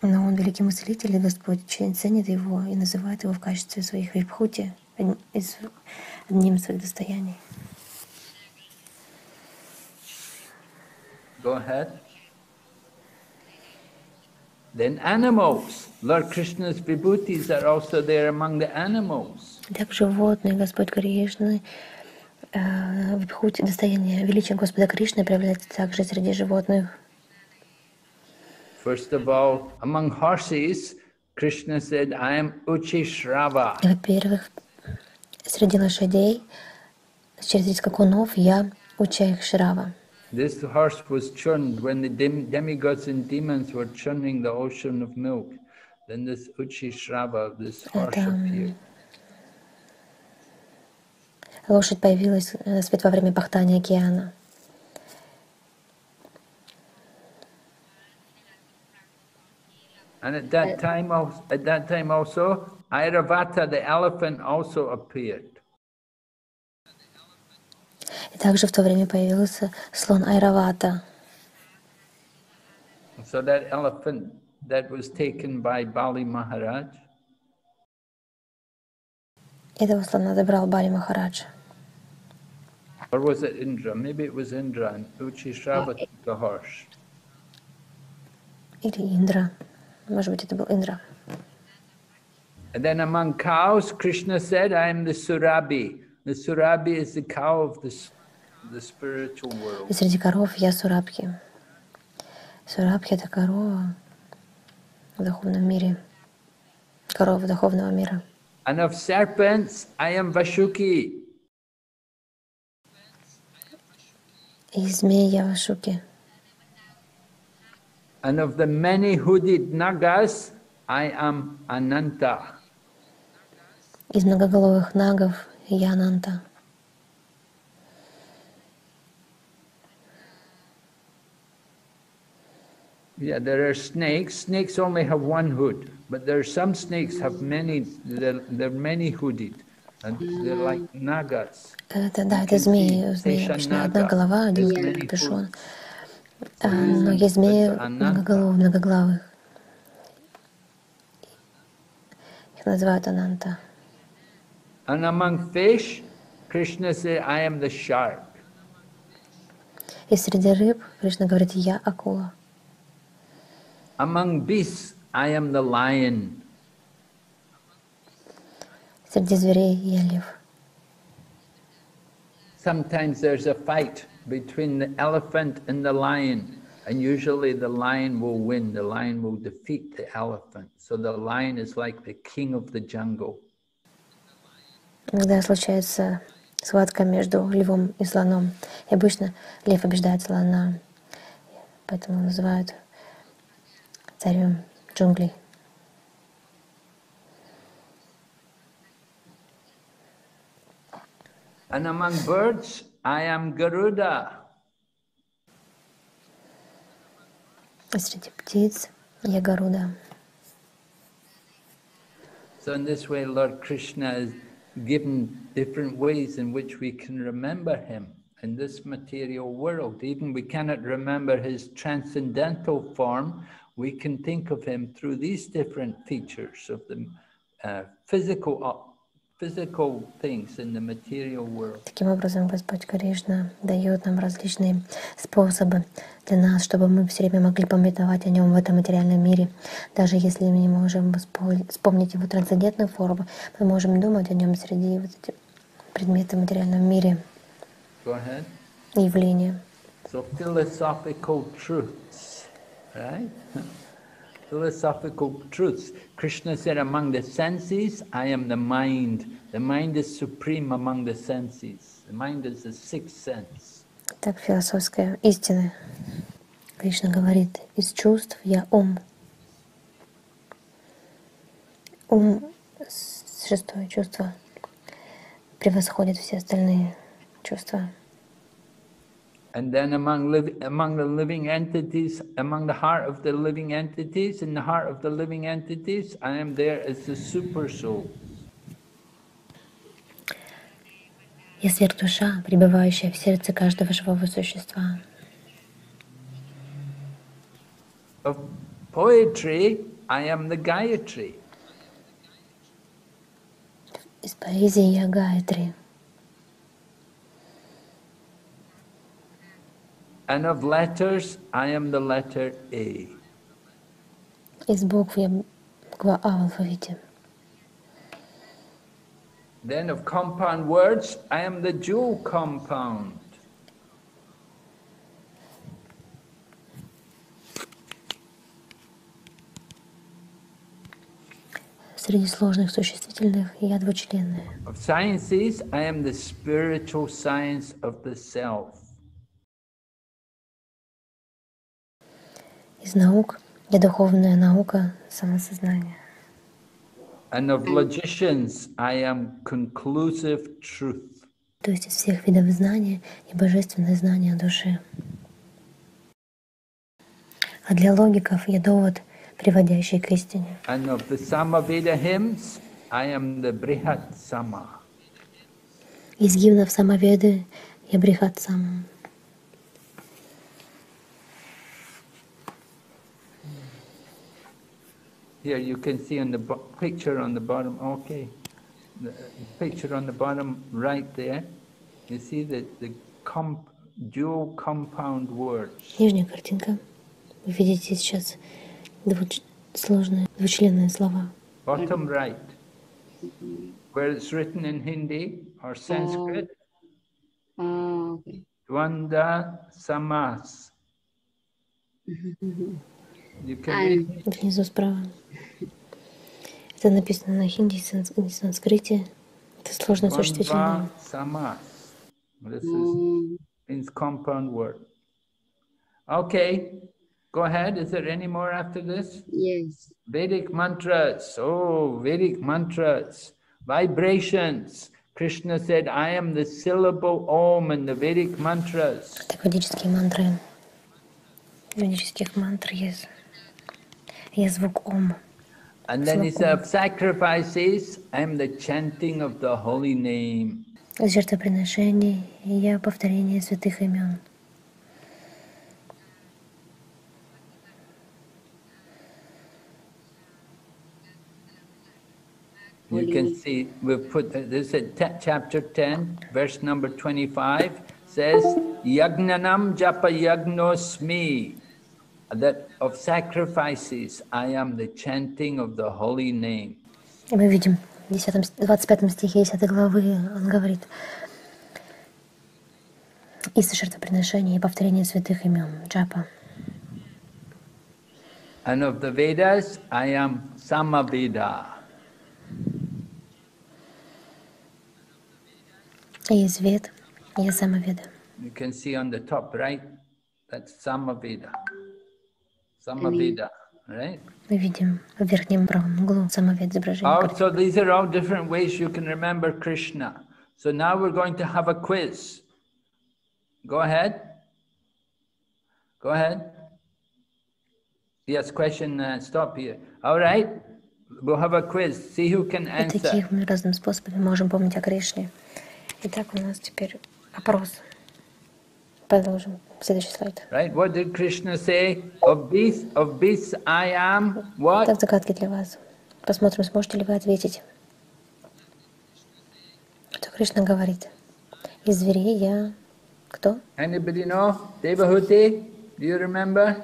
Но он великий мыслитель, и Господь очень ценит его и называет его в качестве своих випхути, одним из, одним из своих достояний. Go ahead. Then animals. Lord Krishna's vibhutis are also there among the animals. Так животные, Господь Кришны, э, випхути, достояние величия Господа Кришны проявляется также среди животных. First of all, among horses, Krishna said, I am Uchishrava. Во-первых, среди лошадей, среди скакунов я уча их Шрава. This horse was churned when the dem- demigods and demons were churning the ocean of milk. Then this Uchishrava, this horse Это, appeared. Лошадь появилась э, свет во время пахтания океана. And at that time, al- at that time also, Airavata, the elephant, also appeared. И также в то время появился слон Айравата. So that elephant that was taken by Bali Maharaj, Этого слона забрал Бали Махарадж. or was it Indra? Maybe it was Indra, and Uchishrava took the horse. Или Индра. Может быть, это был Индра. And then among cows, Krishna said, I am the Surabi. The Surabi is the cow of the, the spiritual world. И среди коров я Сурабхи. Сурабхи — это корова в духовном мире. Корова духовного мира. And of serpents, I am Vashuki. И змеи я Вашуки. And of the many hooded nagas, I am Ananta. Из многоголовых нагов я Ананта. Yeah, there are snakes. Snakes only have one hood, but there are some snakes have many. They're, they're many hooded, and they're like nagas. Это, да, это змеи. У змеи обычно одна голова, один Many капюшон. А, но есть змеи многоголовых, многоглавых. Их называют Ананта. And among fish, Krishna said, "I am the shark." И среди рыб Кришна говорит, я акула. Among beasts, I am the lion. Среди зверей я лев. Sometimes there's a fight between the elephant and the lion, and usually the lion will win. The lion will defeat the elephant. So the lion is like the king of the jungle. Иногда случается схватка между львом и слоном. И обычно лев побеждает слона. Поэтому его называют царем джунглей. And among birds, I am Garuda. И среди птиц я Гаруда. So in this way, Lord Krishna has given different ways in which we can remember him in this material world. Even we cannot remember his transcendental form, we can think of him through these different features of the uh, physical, Таким образом, Господь Кришна дает нам различные способы для нас, чтобы мы все время могли памятовать о Нем в этом материальном мире. Даже если мы не можем вспо- вспомнить Его трансцендентную форму, мы можем думать о Нем среди вот этих предметов в материальном мире, явления. So philosophical truths, right? philosophical truths. Krishna said, among the senses, I am the mind. The mind is supreme among the senses. The mind is the sixth sense. Так философская истина. Кришна говорит, из чувств я ум. Ум, шестое чувство, превосходит все остальные чувства. And then among, liv- among the living entities, among the heart of the living entities, in the heart of the living entities, I am there as the super soul. Я сверхдуша, пребывающая в сердце каждого живого существа. Of poetry, I am the Gayatri. Из поэзии я Гайатри. And of letters, I am the letter A. Из букв я буква А в алфавите. Then of compound words, I am the dual compound. Среди сложных существительных я двучленная. Of sciences, I am the spiritual science of the self. Из наук я духовная наука самосознания. And of logicians, I am conclusive truth. То есть из всех видов знания и божественное знание души. А для логиков я довод, приводящий к истине. And of the Samaveda hymns, I am the Brihat Sama. Из гимнов самоведы я брехат сам. Here you can see on the bo- picture on the bottom, okay. The picture on the bottom right there, you see the, the comp, dual compound words. Нижняя картинка. Вы видите сейчас двуч- сложные двучленные слова. Bottom right, where it's written in Hindi or Sanskrit, Oh, okay. Dvanda Samas. You can And- read it. Внизу справа. Это написано на хинди и санс- и санскрите. Это сложное существительное. Dvanda Samas. This is Mm, means compound word. Okay, go ahead. Is there any more after this? yes. Vedic mantras. Oh, Vedic mantras. Vibrations. Krishna said, I am the syllable Om in the Vedic mantras. Так, ведические мантры. В ведических мантр есть, есть звук Ом. And then he said, of sacrifices, I am the chanting of the holy name. Жертвоприношений и я повторение святых имен. You can see, we've put, this is ta- chapter 10, verse number 25, says, Yagnanam japa yagnosmi, that of sacrifices, I am the chanting of the holy name. И мы видим в 10, ст- 25 стихе 10 главы, он говорит, из жертвоприношения и повторения святых имен, джапа. And of the Vedas, I am Samaveda. И из вед я самоведа. You can see on the top right, that's Samaveda. Samaveda, right? Мы видим в верхнем правом углу самовед изображение. Oh, so these are all different ways you can remember Krishna. So now we're going to have a quiz. Go ahead. Go ahead. Yes, question, uh, stop here. All right, we'll have a quiz. See who can Вот answer. таких мы разными способами можем помнить о Кришне. Итак, у нас теперь опрос. Продолжим. Следующий слайд. Right, what did Krishna say? Of this, of this I am what? Так, загадки для вас. Посмотрим, сможете ли вы ответить. Что Кришна говорит? Из зверей я... Кто? Anybody know? Devahuti, do you remember?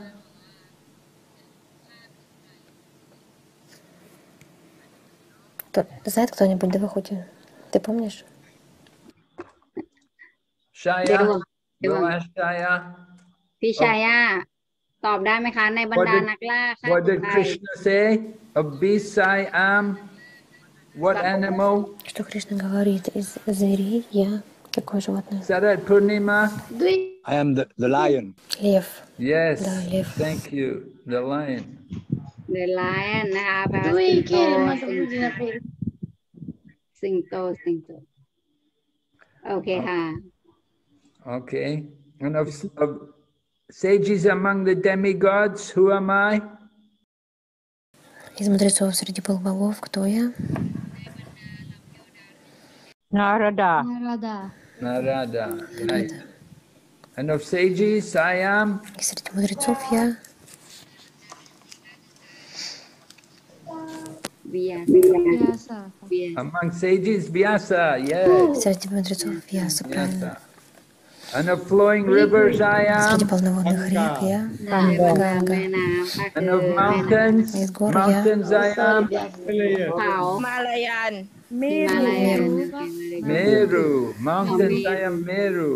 Кто? Знает кто-нибудь Девахути? Ты помнишь? Shaya? Devahuti. Go Devahuti. ask Shaya. พี่ชายาตอบได้ไหมคะ ในบรรดา What did- นักล่าฆ่า What ตัว did ตาย Krishna say? Of beasts I am. What animal? Что Кришна говорит? Из зверей я... Какое животное? Sarat Purnima? ด้วย I am the, the lion. Лев. Yes. Да, лев. Thank you. The lion. The Lion นะคะแปลว่า ด้วย สิง เก โต มมาส สิ มุ ง ทรนะเพล สิงโตสิงโต โอเคค่ะ okay. And of, of sages among the demigods, who am I? Из мудрецов среди полубогов, кто я? Narada. Narada. Narada. Right. And of sages, I am. И среди мудрецов я. Among sages, Vyasa, yes. Среди мудрецов Vyasa, правильно. Vyasa. And of flowing rivers, I Среди am. полноводных рек я... ได้แม่น้ำภาค And เกิ of ดแม่น้ mountains, Из гор я. mountains, I am. ำเขา Malayan. ฮิมาลายัน Meru. Mountains, I am Meru.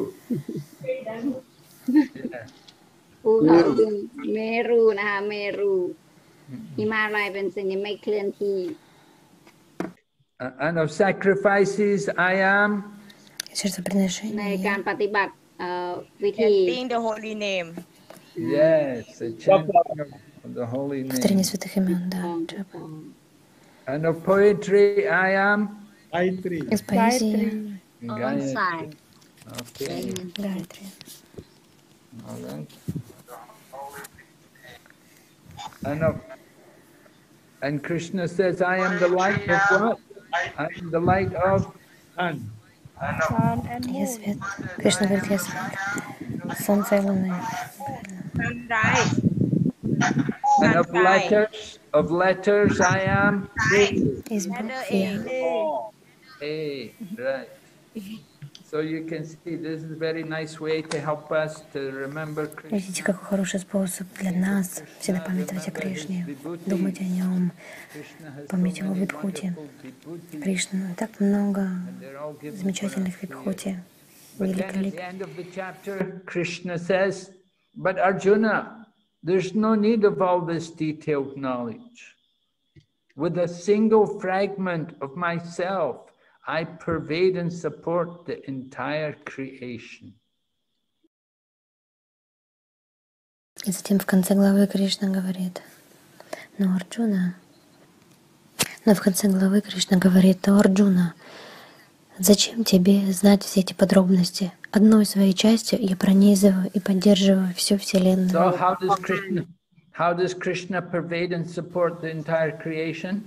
Yeah. ภูเขาซึ่งเมรูนะคะเมรูฮิมาลายเป็นสิ่งที่ไม่เคลื่อนที่ Uh, And of sacrifices, I am. Жертвоприношение ใน я. การปฏิบัติเอ่อ วิธี chanting the holy name. Yes, the chanting of the holy name. And of poetry, I am? Gayatri. Из поэзии, Okay, And of, and Krishna says, I am the light of what? I am the light of Sun. Yes, Ved. Krishna Ved, yes. Sun silent. And of letters, of letters I am? Is A. A, right. So you can see this is a very nice way to help us to remember Видите, Krishna. какой хороший способ для нас всегда памятовать о Кришне, думать о нем, Krishna has so помнить его many вибхути. wonderful vibhutis, Кришна так много and they're all given for замечательных us here. вибхути, But then at велик-велик. the end of the chapter, Krishna says, But Arjuna, there's no need of all this detailed knowledge. With a single fragment of myself, I pervade and support the entire creation. И затем в конце главы Кришна говорит, но Арджуна, но в конце главы Кришна говорит, о Арджуна, зачем тебе знать все эти подробности? Одной своей частью я пронизываю и поддерживаю всю Вселенную. So how does Krishna how does Krishna pervade and support the entire creation?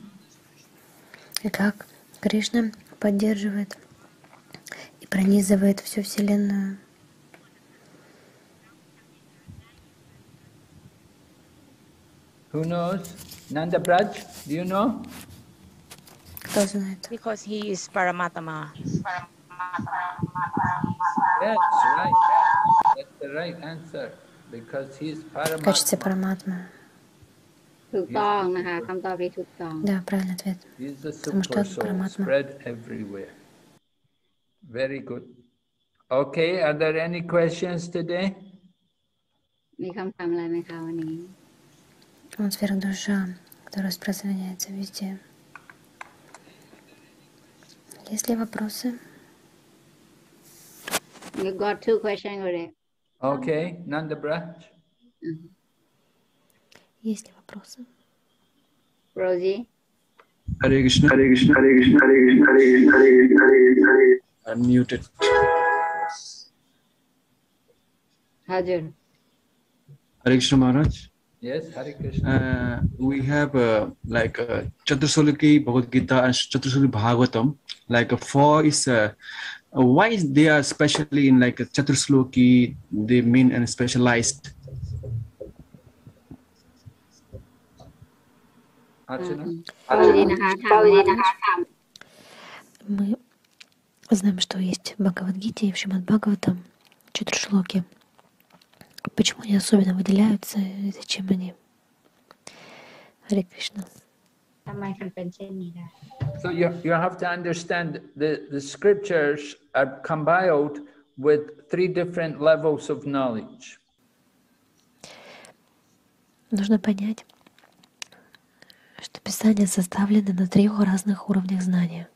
И как Кришна поддерживает и пронизывает всю Вселенную. Who knows? Nanda Braj, do you know? Кто знает? Because he is Paramatma. Yes, right. That's the right answer. Because he's В качестве Paramatma. параматмы. ถูกต้องนะคะคำตอบที่ถูกต้อง Да, правильный ответ. He's the Потому что super он soul Paramatma. spread everywhere. Very good. Okay, are there any questions today? มีคำถามอะไรไหมคะวันนี้ Он сфера душа, которая распространяется везде. Есть ли вопросы? You got two questions already Okay, Nanda Braj. Есть ли вопросы. Rosie. Hare Krishna, Hare Krishna, Hare Krishna, Hare Krishna, Hare Krishna, Hare Krishna, Hare Krishna, Hare Krishna. Unmuted. Hajar. Hare Krishna Maharaj. Yes, Hare Krishna. Uh, we have uh, like uh, Chatursuliki Bhagavad Gita and Chatursuliki Bhagavatam. Like uh, four is uh, why is they are especially in like Chatursuloki they mean and specialized Мы знаем, что есть Бхагавадгити и в Шимад Бхагаватам, четуршлоки. Почему они особенно выделяются и зачем они? Hare Krishna. So you, you have to understand the, the scriptures are compiled with three different levels of knowledge. Нужно понять, что Писания составлены на трех разных уровнях знания.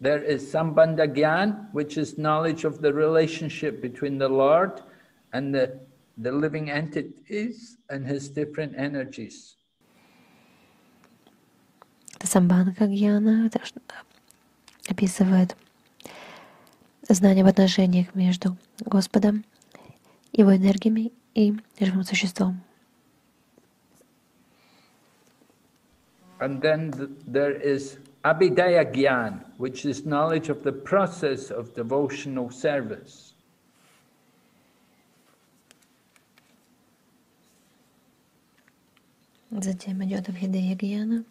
There is Sambandha Gyan, which is knowledge of the relationship between the Lord and the, the living entities and his different energies. Это Самбанка Гьяна, описывает знание в отношениях между Господом, Его энергиями и живым существом. And then th- there is Abhidaya Gyan, which is knowledge of the process of devotional service. Затем идет Абхидея Гьяна,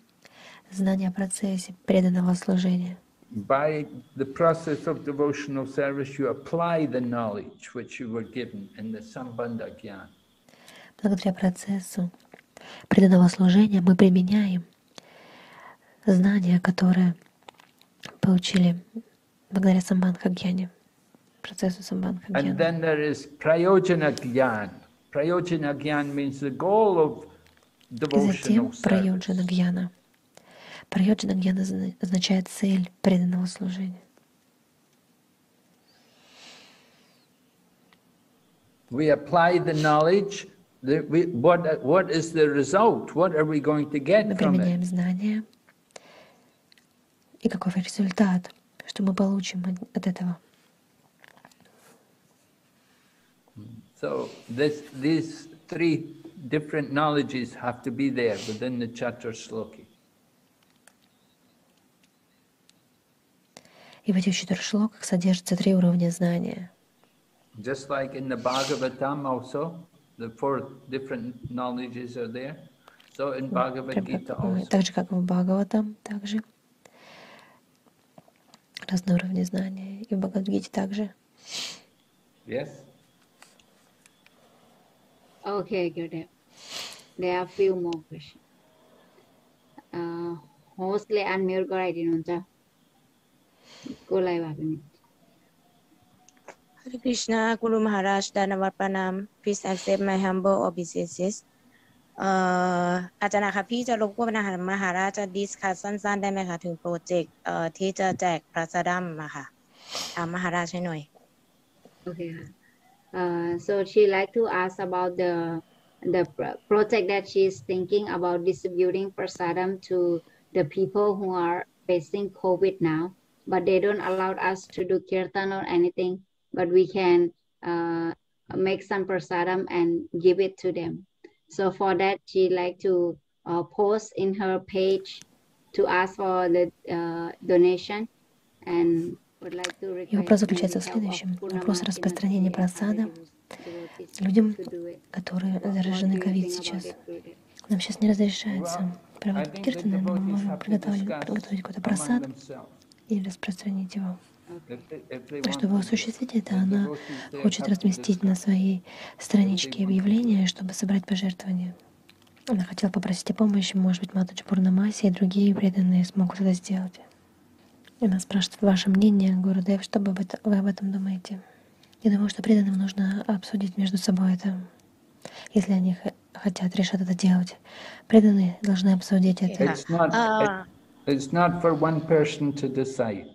знание о процессе преданного служения. By the process of devotional service, you apply the knowledge which you were given in the Sambandha Gyan. Благодаря процессу преданного служения мы применяем знания, которые получили благодаря Самбанха Гьяне, процессу Самбанха And Гьяна. then there is Prayojana Gyan. Prayojana Gyan means the goal of затем Прайоджана. Гьяна. Прайоджана Гьяна зна- означает цель преданного служения. We apply the knowledge. The, we, what, what is the result? What are we going to Мы get from применяем it? знания. И каков результат, что мы получим от- этого? So this, these three different knowledges have to be there within the Chaturshloki. И в этих четырех шлоках содержатся три уровня знания. Just like in the Bhagavatam also, the four different knowledges are there. So in Bhagavad Gita э, also. так же, как в Бхагаватам, также разные уровни знания. и в Бхагавадгите также. Yes? Okay, Gurudev. There are few more questions. Uh, hostले unmute गराइदिनुहुन्छ कसलाई भए पनि Hare Krishna, Guru Maharaj, Dhanavad Pranam. Please accept my humble obeisances. เอ่ออาจารย์นะคะพี่จะรบกวนนะคะมหาราชจะดิสคัสสั้นๆ ได้ไหมคะ ถึงโปรเจกต์เอ่อที่จะแจกพระสดัมอะค่ะถามมหาราชให้หน่อย Okay. Uh, so she like to ask about the the pro- project that she's thinking about distributing prasadam to the people who are facing COVID now, but they don't allow us to do kirtan or anything, but we can uh, make some prasadam and give it to them. So for that, she like to uh, post in her page to ask for the uh, donation and would like to И вопрос заключается в следующем. Вопрос распространения просада людям, которые заражены ковид сейчас. Нам сейчас не разрешается проводить киртаны, но мы можем приготовить, приготовить какой-то просад и распространить его. А чтобы осуществить это, она хочет разместить на своей страничке объявление, чтобы собрать пожертвования. Она хотела попросить о помощи, может быть, Матаджи Пурнамаси и другие преданные смогут это сделать. Она спрашивает ваше мнение, Гурудев, что бы об это- вы об этом думаете? Я думаю, что преданным нужно обсудить между собой это, если они хотят, решат это делать. Преданные должны обсудить это. It's not, it- it's not for one person to decide.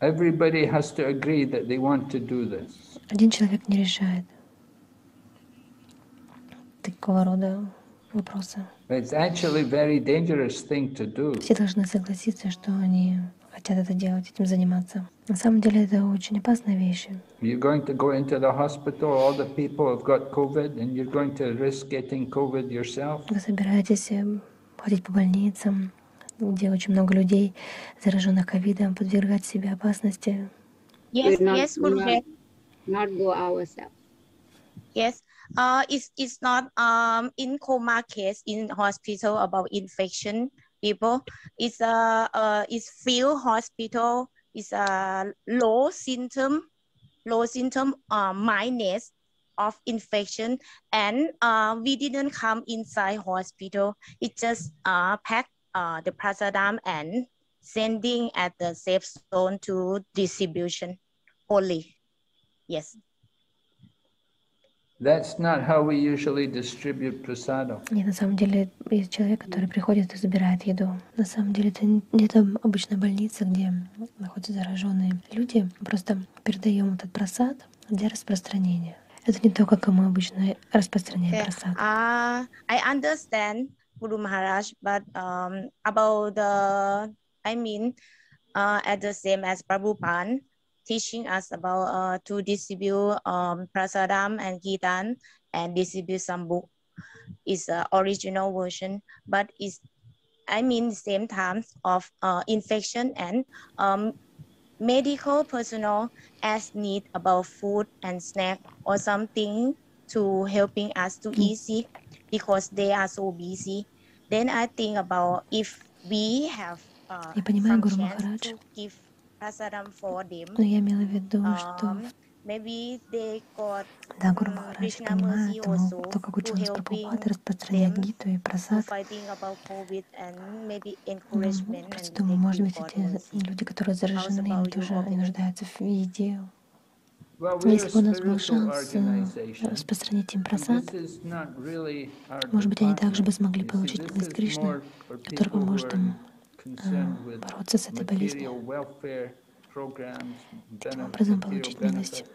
Everybody has to agree that they want to do this. Один человек не решает такого рода вопросы. It's actually a very dangerous thing to do. Все должны согласиться, что они хотят это делать, этим заниматься. На самом деле это очень опасная вещь. You're going to go into the hospital, all the people have got COVID, and you're going to risk getting COVID yourself. Вы собираетесь э, ходить по больницам, где очень много людей, зараженных ковидом, подвергать себя опасности. yes We're not- yes we're Gurudev Not go ourselves. Yes, uh, it's it's not um in coma case in hospital about infection people. It's a uh, it's field hospital. It's a low symptom, low symptom uh, minus of infection, and uh, we didn't come inside hospital. It just uh pack uh the prasadam and sending at the safe zone to distribution only. Yes. That's not how we usually distribute prasadam. Нет, на самом деле есть человек, который приходит и забирает еду. На самом деле это, не- это обычно больница, где находятся зараженные люди. Просто передаем этот просад для распространения. Это не то, как мы обычно распространяем Okay. просад. Uh, I understand Guru Maharaj, but um, about the, I mean, uh, at the same as Prabhupada teaching us about uh, to distribute um, prasadam and kirtan and distribute some book. Is a original version, but it's, I mean, same time of uh, infection and um, medical personnel as need about food and snack or something to helping us to easy because they are so busy. Then I think about if we have uh, Я понимаю, Гуру Махарадж. Но я имела в виду, что um, maybe they got да, Гуру Махарадж кто как to учил нас helping Прабхупада, распространять гиту и просад. Ну, просто думаю, может быть, эти люди, которые заражены, им тоже они нуждаются в еде. Если бы у нас был шанс э, распространить им просад, может быть, они также бы смогли получить милость Кришны, который who поможет им э, бороться с этой болезнью. Таким образом получить милость.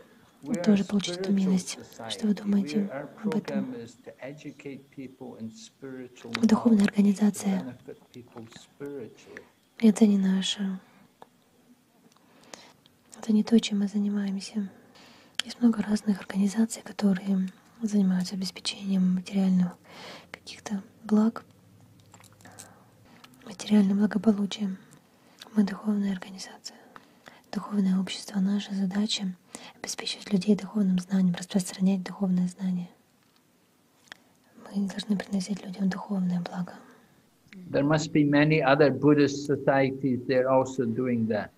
Тоже получить эту милость. Что вы думаете об этом? Духовная организация. Это не наше. Это не то, чем мы занимаемся. Есть много разных организаций, которые занимаются обеспечением материальных каких-то благ, материальным благополучием. Мы духовная организация, духовное общество. Наша задача — обеспечить людей духовным знанием, распространять духовное знание. Мы должны приносить людям духовное благо. There must be many other Buddhist societies, they're also doing that.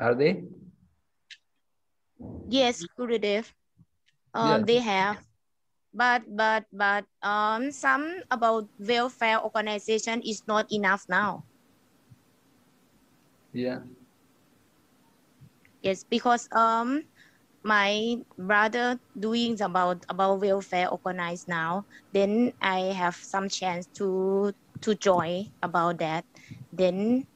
Are they? Yes, Gurudev. Um, Yeah. they have, but but but um, some about welfare organization is not enough now. Yeah. Yes, because um, my brother doing about about welfare organized now. Then I have some chance to to join about that. Then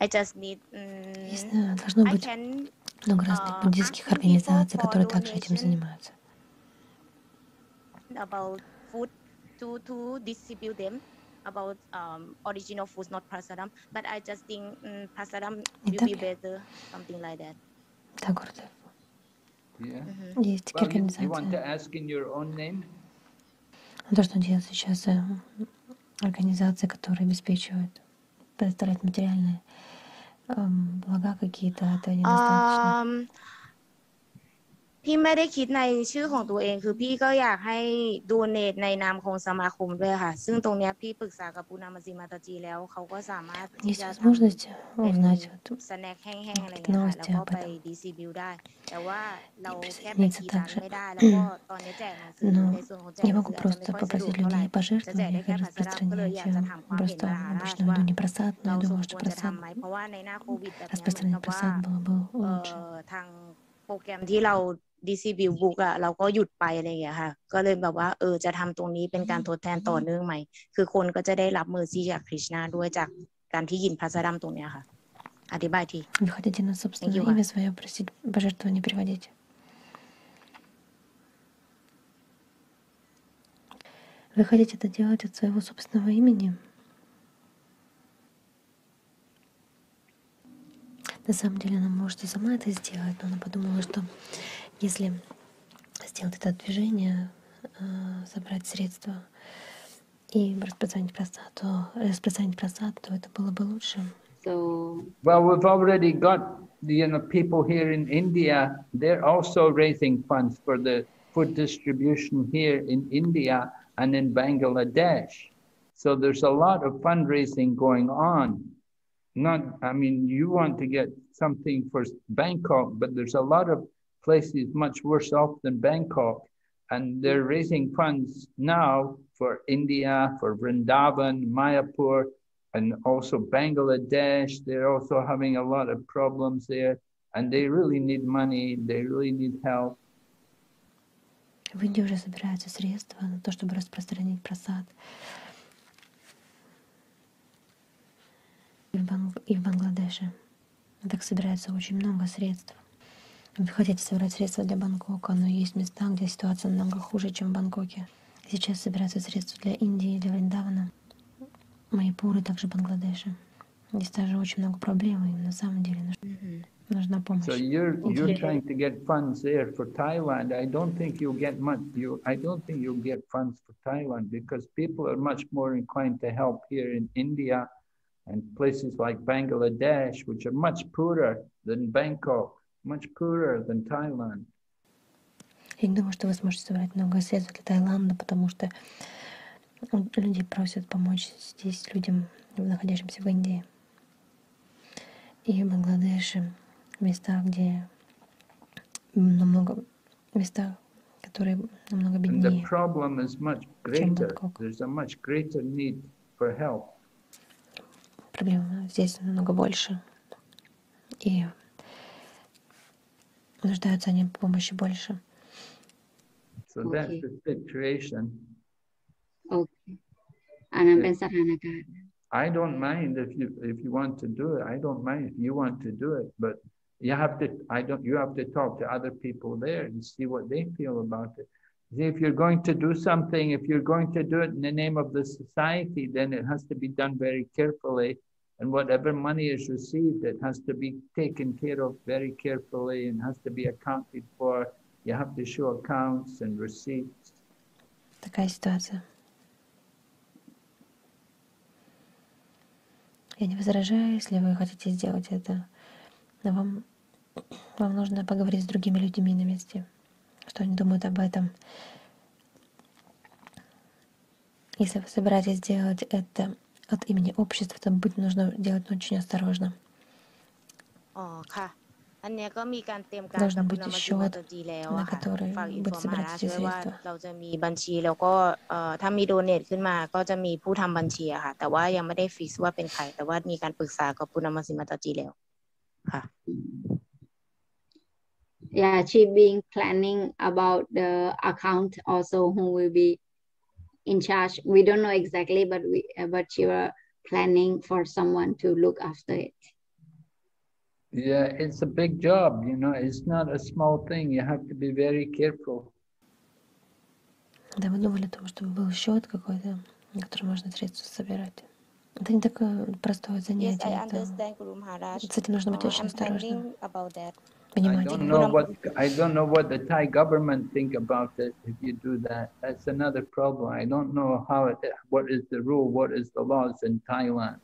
I just need. Есть, mm, э, должно I быть can много разных а, буддийских people организаций, for которые также этим donation. занимаются. about food to to distribute them about um, original foods, not prasadam. But I just think um, prasadam Не will так be ли? better, something like that. Да, Гурдев. Yeah. Mhm. Есть такие Well, you, you want to организации. ask in your own name? А То, что делают сейчас э, организации, которые обеспечивают, предоставляют материальные эм, блага какие-то, этого недостаточно. พี่ไม่ได้คิดในชื่อของตัวเอง คือพี่ก็อยากให้ดูเนตในนามของสมาคมด้วยค่ะ ซึ่งตรงนี้พี่ปรึกษากับปูนามาซิมาตาจีแล้วเขาก็สามารถที่จะทำเป็นสแน็คแห้งๆอะไรอย่างเงี้ยแล้วก็ไปดีซีบิวได้ แต่ว่าเราแค่ไปที่ร้านไม่ได้ แล้วก็ตอนนี้แจกหนังสือในส่วนของแจกหนังสือไม่ค่อยสะดวกเท่าไหร่จะแจกได้แค่ภาษาก็เลยอยากจะถามความเห็นราคาว่าเราสมควรจะทำไหมเพราะว่าในหน้าโควิดแบบนี้เหมือนกัว่าทางโปรแกรมที่เรา ดิสซิบิวบุกอะเราก็หยุดไปอะไรอย่างเงี้ยค่ะ ก็เลยแบบว่าเออจะทำตรงนี้เป็นการทดแทนต่อเนื่องใหม่ คือคนก็จะได้รับมือซีจากคริชนาด้วยจากการที่ยินพัสดัมตรงเนี้ยค่ะ อธิบายที Вы хотите на собственное you, имя свое просить пожертвование переводить? Вы хотите это делать от своего собственного имени? На самом деле она может и сама это сделать, но она подумала, что если сделать это движение, э, собрать средства и распространить просад, то распространить просад, то это было бы лучше. So Well, we've already got, you know, people here in India, they're also raising funds for the food distribution here in India and in Bangladesh. So there's a lot of fundraising going on. Not, I mean, you want to get something for Bangkok, but there's a lot of places much worse off than Bangkok. And they're raising funds now for India, for Vrindavan, Mayapur, and also Bangladesh. They're also having a lot of problems there, and they really need money. They really need help. В Индии уже собираются средства на то, чтобы распространить просад. И в, Банг- и в Бангладеше. Так собирается очень много средств. Вы хотите собрать средства для Бангкока, но есть места, где ситуация намного хуже, чем в Бангкоке. Сейчас собираются средства для Индии, для Вриндавана, Майпура и также Бангладеша. Здесь тоже очень много проблем, и на самом деле нужна, нужна помощь. So you're you're trying to get funds there for Thailand. I don't think you'll get much. You I don't think you'll get funds for Thailand because people are much more inclined to help here in India and places like Bangladesh, which are much poorer than Bangkok, much poorer than Thailand. Я не думаю, что вы сможете собрать много средств для Таиланда, потому что люди просят помочь здесь людям, находящимся в Индии и в Бангладеше, в местах, где намного местах, которые намного беднее. problem is much Чем greater. Бангкок. There's a much greater need for help. Проблем здесь намного больше. И нуждаются они в помощи больше. So that's okay. the situation. Okay. I don't mind if you if you want to do it. I don't mind if you want to do it, but you have to I don't you have to talk to other people there and see what they feel about it. See, if you're going to do something, if you're going to do it in the name of the society, then it has to be done very carefully And whatever money is received, it has to be taken care of very carefully and has to be accounted for. You have to show accounts and receipts. Такая ситуация. Я не возражаю, если вы хотите сделать это. Но вам Вам нужно поговорить с другими людьми на месте, что они думают об этом. Если вы собираетесь делать это от имени общества, то быть нужно делать очень осторожно. อ๋อค่ะ อันเนี้ยก็มีการเตรียมการ Должен กับ быть คุณมา счет, ตจีแล้ว на อะค่ะ который ฝากอิน будет ฟอร์มา собирать ด้วย эти ว่า средства. เราจะมีบัญชีแล้วก็เอ่อถ้ามีโดเนทขึ้นมาก็จะมีผู้ทำบัญชีอะค่ะ แต่ว่ายังไม่ได้ฟิกว่าเป็นใคร แต่ว่ามีการปรึกษากับคุณมาซิมาตจีแล้วค่ะ Yeah, she being planning about the account also who will be in charge. We don't know exactly, but we but you are planning for someone to look after it. Yeah, it's a big job. You know, it's not a small thing. You have to be very careful. Да, мы думали о том, чтобы был счет какой-то, на который можно средства собирать. Это не такое простое занятие. Yes, I understand, Guru Maharaj. С этим нужно быть uh, очень осторожным. That I don't know what I don't know what the Thai government think about it if you do that. That's another problem. I don't know how it what is the rule, what is the laws in Thailand.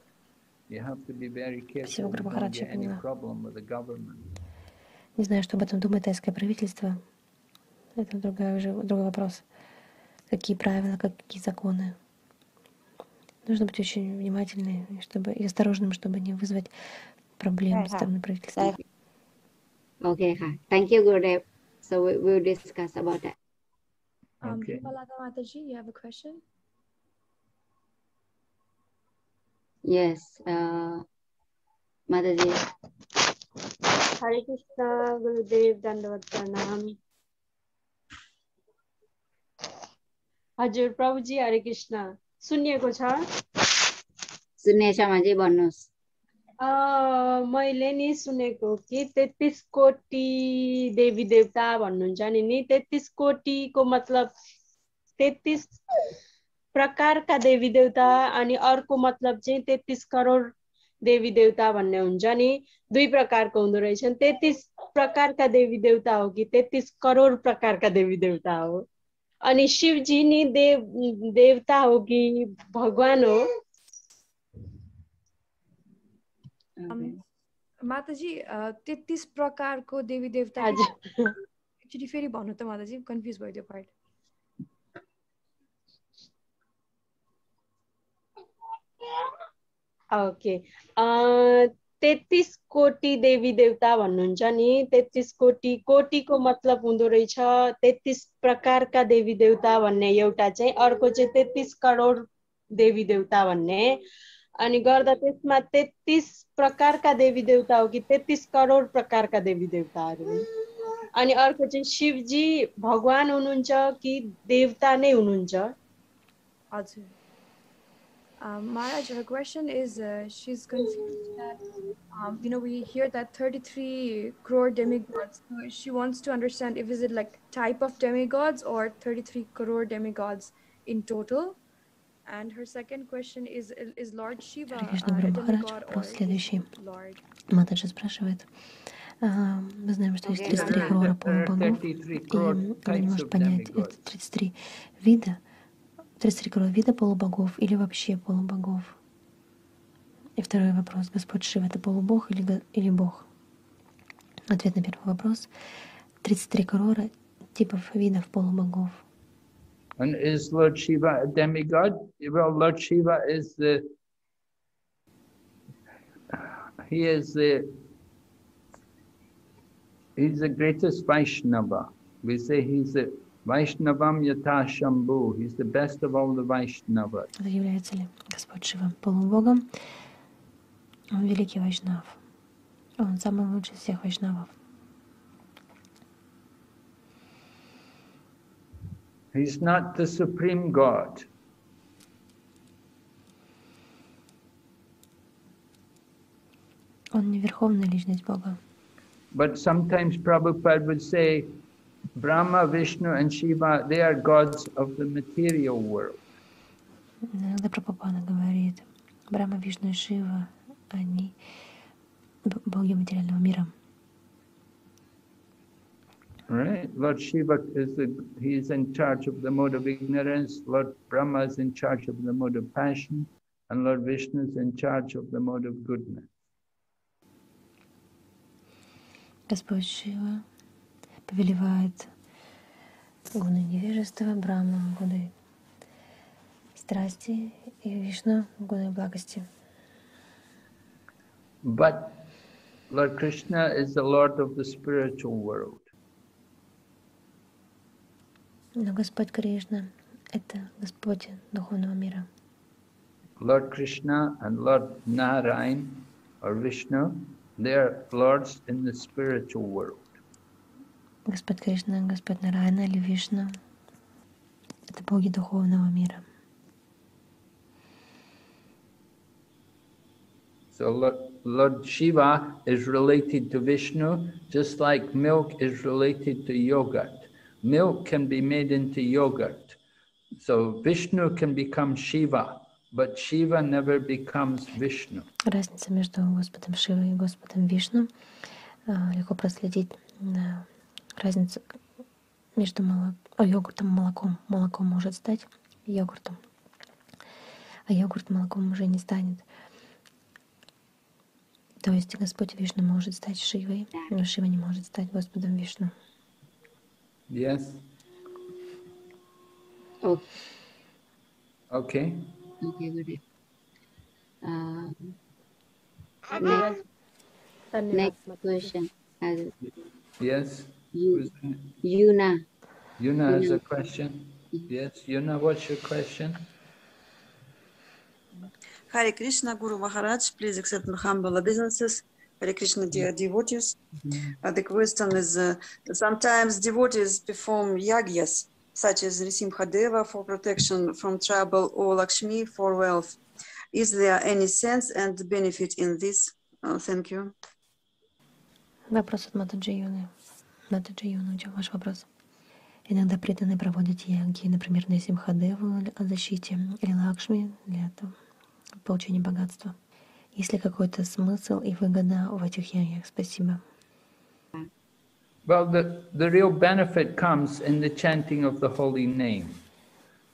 You have to be very careful. Спасибо, You don't Грабахарадзе, get any поняла. problem with the government. Не знаю, что об этом думает тайское правительство. Это другая уже, другой вопрос. Какие правила, какие законы. Нужно быть очень внимательным чтобы, и осторожным, чтобы не вызвать проблем со Ага. стороны правительства. Okay,ค่ะ. Thank you, Gurudev. So we will discuss about that. Um, Okay. Malaga Mataji, you have a question? Yes, uh, Mataji. हरे कृष्ण गुरुदेव दण्डवत प्रणाम हजुर प्रभुजी हरे कृष्ण सुनिएको छ सुन्ने समाजै भन्नुहोस् अ, मैले नि सुनेको कि तेत्तिस कोटी देवी देवता भन्नुहुन्छ नि नि तेत्तिस कोटीको मतलब तेत्तिस प्रकारका देवी देवता अनि अर्को मतलब चाहिँ तेत्तिस करोड देवी देवता भन्ने हुन्छ नि दुई प्रकारको हुँदो रहेछन् तेत्तिस प्रकारका देवी देवता हो कि तेत्तिस करोड प्रकारका देवी देवता हो। अनि शिवजी नि देव देवता हो कि भगवान हो Um, माताजी तेत्तिस प्रकारको देवी देवता एकचोटि फेरि भन्नु त माताजी कन्फ्युज भयो त्यो पार्ट। ओके। तेत्तिस कोटी देवी देवता भन्नुहुन्छ नि तेत्तिस कोटी कोटीको मतलब हुँदो रहेछ तेत्तिस प्रकारका देवी देवता भन्ने एउटा चाहिँ अर्को चाहिँ तेत्तिस करोड देवी देवता भन्ने। अनि गर्दा त्यसमा तेत्तिस प्रकारका देवी देवता हो कि तेत्तिस करोड प्रकारका देवी देवताहरू अनि अर्को चाहिँ शिवजी भगवान हुनुहुन्छ कि देवता नै हुनुहुन्छ हजुर Um, Maharaj, her question is uh, she's confused that, um, you know, we hear that 33 crore demigods. She wants to understand if is it like type of demigods or 33 crore demigods in total. And her second question is is Lord Shiva Hare Krishna, uh, a Guru Maharaj. demigod or Вопрос следующий. Матаджи спрашивает. Мы знаем, что есть Okay, 33 Maharaj. крора There are полубогов, 33 и crore она не может понять, это 33 вида, 33 крора вида полубогов или вообще полубогов. И второй вопрос. Господь Шива — это полубог или, или бог? Ответ на первый вопрос. 33 крора типов видов полубогов. And is Lord Shiva a demigod? Well, Lord Shiva is the he is the he's the greatest Vaishnava. We say he's the Vaishnavam Yata Shambhu. He's the best of all the Vaishnavas. Это является ли Господь Шива полубогом? Он великий вайшнав. Он самый лучший из всех вайшнавов. He's not the supreme God. Он не верховная личность Бога. But sometimes Prabhupada would say, Brahma, Vishnu, and Shiva, they are gods of the material world. Иногда Прабхупада говорит, Брахма, Вишну и Шива, они б- боги материального мира. Right? Lord Shiva is the, he is in charge of the mode of ignorance, Lord Brahma is in charge of the mode of passion, and Lord Vishnu is in charge of the mode of goodness. Господь Шива повелевает гуны невежества, Брахма, гуны страсти и Вишну, гуны благости. But Lord Krishna is the Lord of the spiritual world. Но Господь Кришна — это Господь духовного мира. Lord Krishna and Lord Narayan or Vishnu, they are lords in the spiritual world. Господь Кришна, Господь Нарайна или Вишну — это боги духовного мира. So Lord, Lord Shiva is related to Vishnu, just like milk is related to yogurt. Milk can be made into yogurt. So Vishnu can become Shiva, but Shiva never becomes Vishnu. Разница между Господом Шивой и Господом Вишну а, легко проследить на разницу между моло- а, йогуртом и молоком. Молоко может стать йогуртом, а йогурт молоком уже не станет. То есть Господь Вишну может стать Шивой, но Шива не может стать Господом Вишну. Yes. Okay. Okay. Okay, good. Uh, next, next question. Yes. You, Yuna. Yuna has a question. Yes, Yuna, what's your question? Hari Krishna Guru Maharaj, please accept my humble obeisances. Hare Krishna, dear devotees. Uh, the question is uh, sometimes devotees perform yagyas, such as Risimhadeva for protection from trouble or Lakshmi for wealth. Is there any sense and benefit in this? Uh, thank you. Вопрос от Матаджи Юны. Матаджи Юна, у тебя ваш вопрос. Иногда преданные проводят яги, например, на Симхадеву о защите или Лакшми для этого, получения богатства. Есть ли какой-то смысл и выгода в этих ягах? Спасибо. Well, the, the real benefit comes in the chanting of the holy name.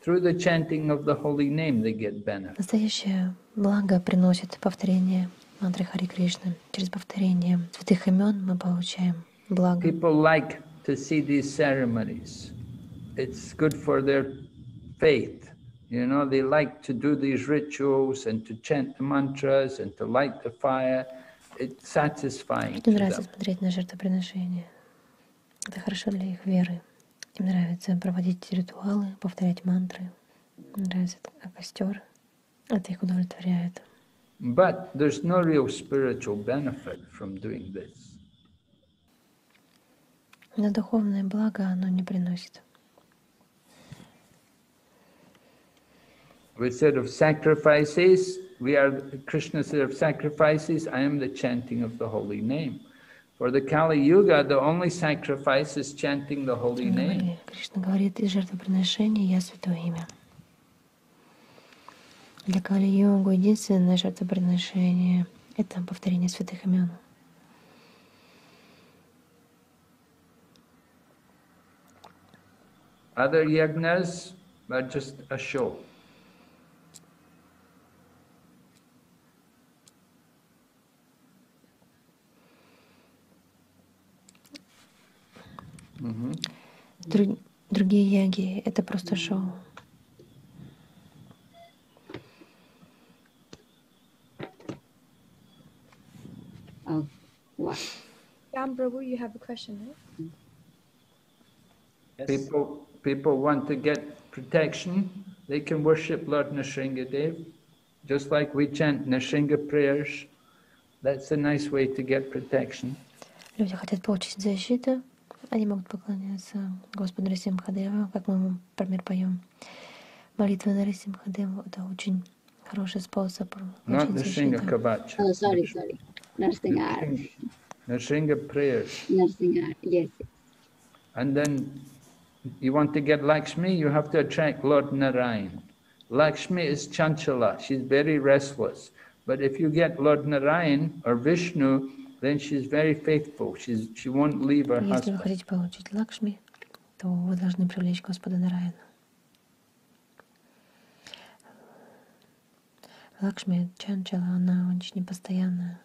Through the chanting of the holy name, they get benefit. Настоящее благо приносит повторение мантры Хари Кришны. Через повторение святых имен мы получаем благо. People like to see these ceremonies. It's good for their faith. You know, they like to do these rituals and to chant the mantras and to light the fire. It's satisfying to Людям нравится them. смотреть на жертвоприношения. Это хорошо для их веры. Им нравится проводить ритуалы, повторять мантры. Им нравится т- костер. Это их удовлетворяет. But there's no real spiritual benefit from doing this. Но духовное благо оно не приносит. We said of sacrifices, we are, Krishna said of sacrifices, I am the chanting of the holy name. For the Kali Yuga, the only sacrifice is chanting the holy Он name. говорит- Кришна говорит, из жертвоприношения я святое имя. Для Кали-йогу единственное жертвоприношение — это повторение святых имен. Other yagnas are just a show. Mhm. Друг- другие яги — это просто шоу. Oh, what? Ram Prabhu, you have a question, right? People, people want to get protection, they can worship Lord Nrsingadev, just like we chant Nrsinga prayers. That's a nice way to get protection. Люди хотят получить защиту, они могут поклоняться Господу Расимхадеву, как мы, например, поем. Молитва на Расимхадеву — это очень хороший способ Not получить Nrsinga защиту. Kavacha. Oh, sorry, sorry. Narsingar. Nrsinga prayers. Narsingar. Yes. And then you want to get Lakshmi, you have to attract Lord Narayan. Lakshmi is Chanchala, she's very restless. But if you get Lord Narayan or Vishnu, then she's very faithful. She's, she won't leave her Если вы husband. хотите получить Лакшми, то вы должны привлечь Господа Нараяна. Лакшми Чанчала, она очень непостоянная.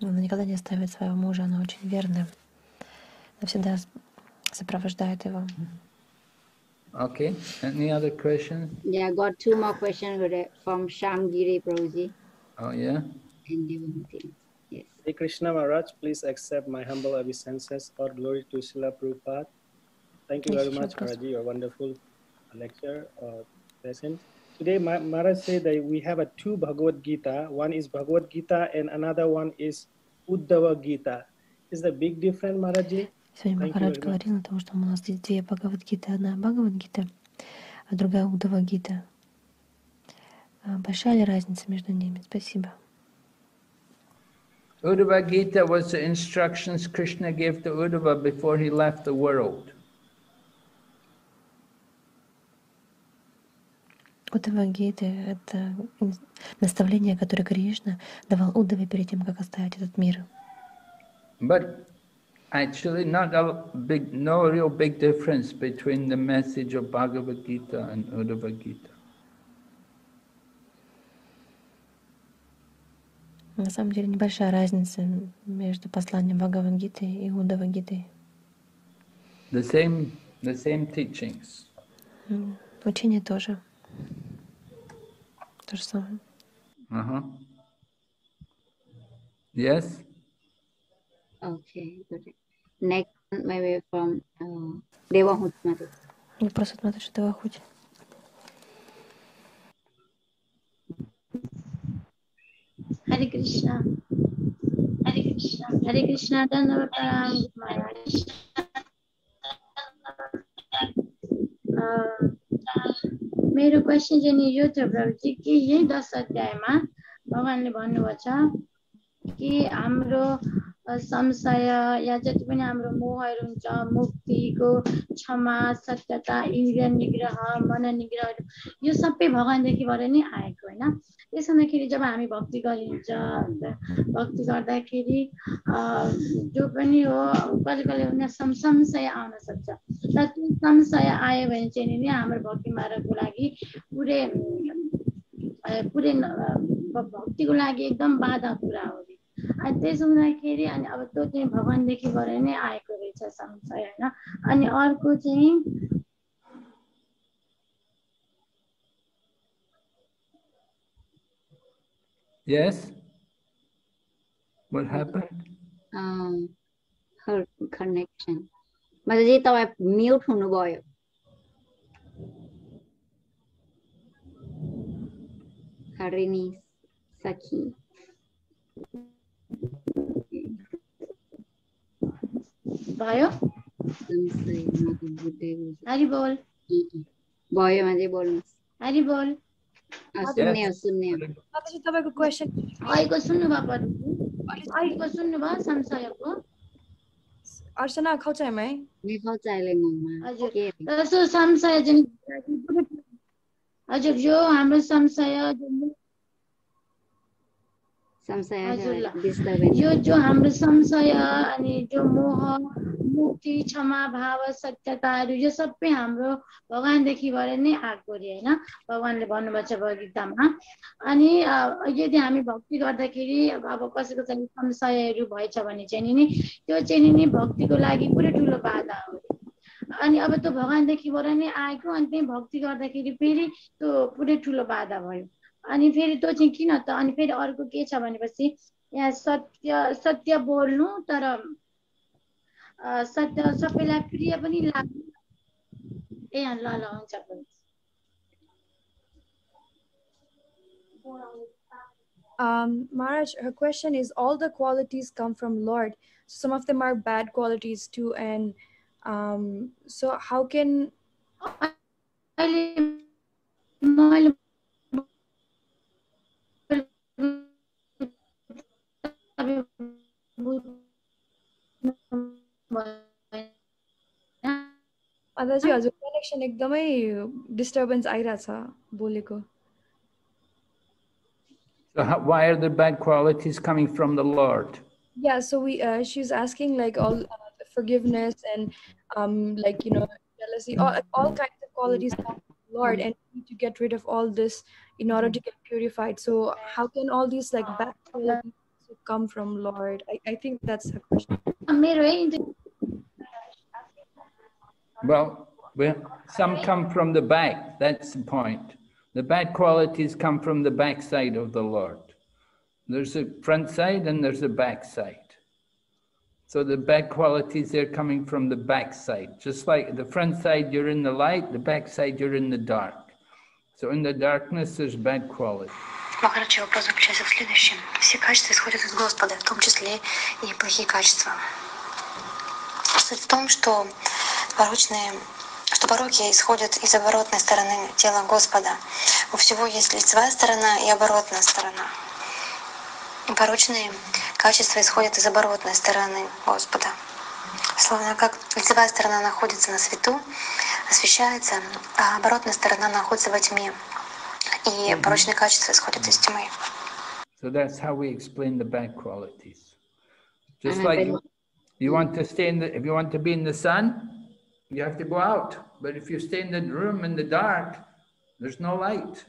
Она никогда не оставит своего мужа, она очень верная. Она всегда сопровождает его. Okay. Any other questions? Yeah, I got two more questions with it from Shamgiri Prabhuji Oh yeah. and Devanti. Yes. Hare Krishna Maharaj, please accept my humble obeisances. All glory to Srila Prabhupada. Thank you Yes, very much, of course. Maharaj, your wonderful lecture uh, lesson. Today, Ma- Maharaj said that we have a two Bhagavad Gita. One is Bhagavad Gita and another one is Uddhava Gita. Is the big difference, Maharaj? Сегодня Thank you Махарадж very much. говорил о том, что у нас здесь две Бхагавадгиты. Одна Бхагавадгита, а другая Удавагита. А Большая ли разница между ними? Спасибо. Uddhava Gita was the instructions Krishna gave to Uddhava before he left the world. Удавагита — это ин- наставление, которое Кришна давал Удаве перед тем, как оставить этот мир. But actually not a big, no real big difference between the message of Bhagavad Gita and Uddhava Gita. На самом деле небольшая разница между посланием Бхагавадгиты и Удавагитой. The same, the same teachings. Учение тоже. То же самое. Uh-huh. Yes? Okay, good. Next, maybe from uh, Devahut Mati. Вопрос от Матуши Девахути. Krishna. Dhanavad Param Maharaj. अ, मेरो क्वेसन चाहिँ नि यो थियो प्रभुजी कि यही दस अध्यायमा भगवान्ले भन्नुभएको छ कि हाम्रो संशय या जति पनि हाम्रो मोहहरू हुन्छ मुक्तिको क्षमा सत्यता इन्द्रिय निग्रह मन निग्रहहरू यो सबै भगवान्देखिबाट नै आएको होइन त्यस हुँदाखेरि जब हामी भक्ति गरिन्छ भक्ति गर्दाखेरि जो पनि हो कहिले कहिले उनीहरू संशय आउन सक्छ र त्यो संशय आयो भने चाहिँ नि हाम्रो भक्ति मार्गको लागि पुरै पुरै भक्तिको लागि एकदम बाधा कुरा हो। अनि त्यसो हुँदाखेरि अनि अब त्यो चाहिँ भगवान्देखिबाट नै आएको रहेछ संशय होइन अनि अर्को चाहिँ Yes? What happened? Um, her connection. Mataji, tao aap mute hunu boyo. Harini Saki. Boyo? Hari bol. Boyo, Mataji, bol. Hari bol. सुन्ने सुन्ने तपाईँको क्वेसन अहिलेको सुन्नुभयो अहिलेको सुन्नुभयो संशयको अर्चना खौचाइमै हजुर संशय हजुर यो हाम्रो संशय यो जो हाम्रो संशय अनि जो मोह मुक्ति क्षमा भाव सत्यताहरू यो सबै हाम्रो भगवान्देखिबाट नै आएको अरे होइन? भगवान्ले भन्नुभएको छ भगवद्गीतामा। अनि यदि हामी भक्ति गर्दाखेरि अब अब कसैको चाहिँ संशयहरू भएछ भने चाहिँ नि त्यो चाहिँ नि भक्तिको लागि पुरै ठुलो बाधा हो। अनि अब त्यो भगवान्देखिबाट नै आएको अनि त्यही भक्ति गर्दाखेरि फेरि त्यो पुरै ठुलो बाधा भयो। अनि फेरि त्यो चाहिँ किन त अनि फेरि अर्को के छ भनेपछि यहाँ सत्य सत्य बोल्नु तर अ, सत्य सबैलाई प्रिय पनि लाग्नु ए अँ, ल ल हुन्छ हुन्छ Um, Maharaj, her question is all the qualities come from Lord. Some of them are bad qualities too. And um, so how can अहिले मैले माताजी हजुर कनेक्सन एकदमै डिस्टर्बेन्स आइरहेछ बोलेको So how, why are the bad qualities coming from the Lord? Yeah, so we uh, she's asking like all uh, the forgiveness and um like you know jealousy, all, all kinds of qualities come from the Lord, and we need to get rid of all this in order to get purified. So how can all these like bad qualities come from, Lord? I, I think that's a question. Well, well, some come from the back. That's the point. The bad qualities come from the backside of the Lord. There's a front side and there's a back side. So the bad qualities, they're coming from the backside. Just like the front side, you're in the light, the back side, you're in the dark. So in the darkness, there's bad qualities. Махараджи, вопрос заключается в следующем. Все качества исходят из Господа, в том числе и плохие качества. Суть в том, что порочные, что пороки исходят из оборотной стороны тела Господа. У всего есть лицевая сторона и оборотная сторона. Порочные качества исходят из оборотной стороны Господа. Словно как лицевая сторона находится на свету, освещается, а оборотная сторона находится во тьме. И порочные качества исходят из тьмы. So that's how we explain the bad qualities. Just like you, want to stay in the, if you want to be in the sun, you have to go out. But if you stay in the room in the dark, there's no light.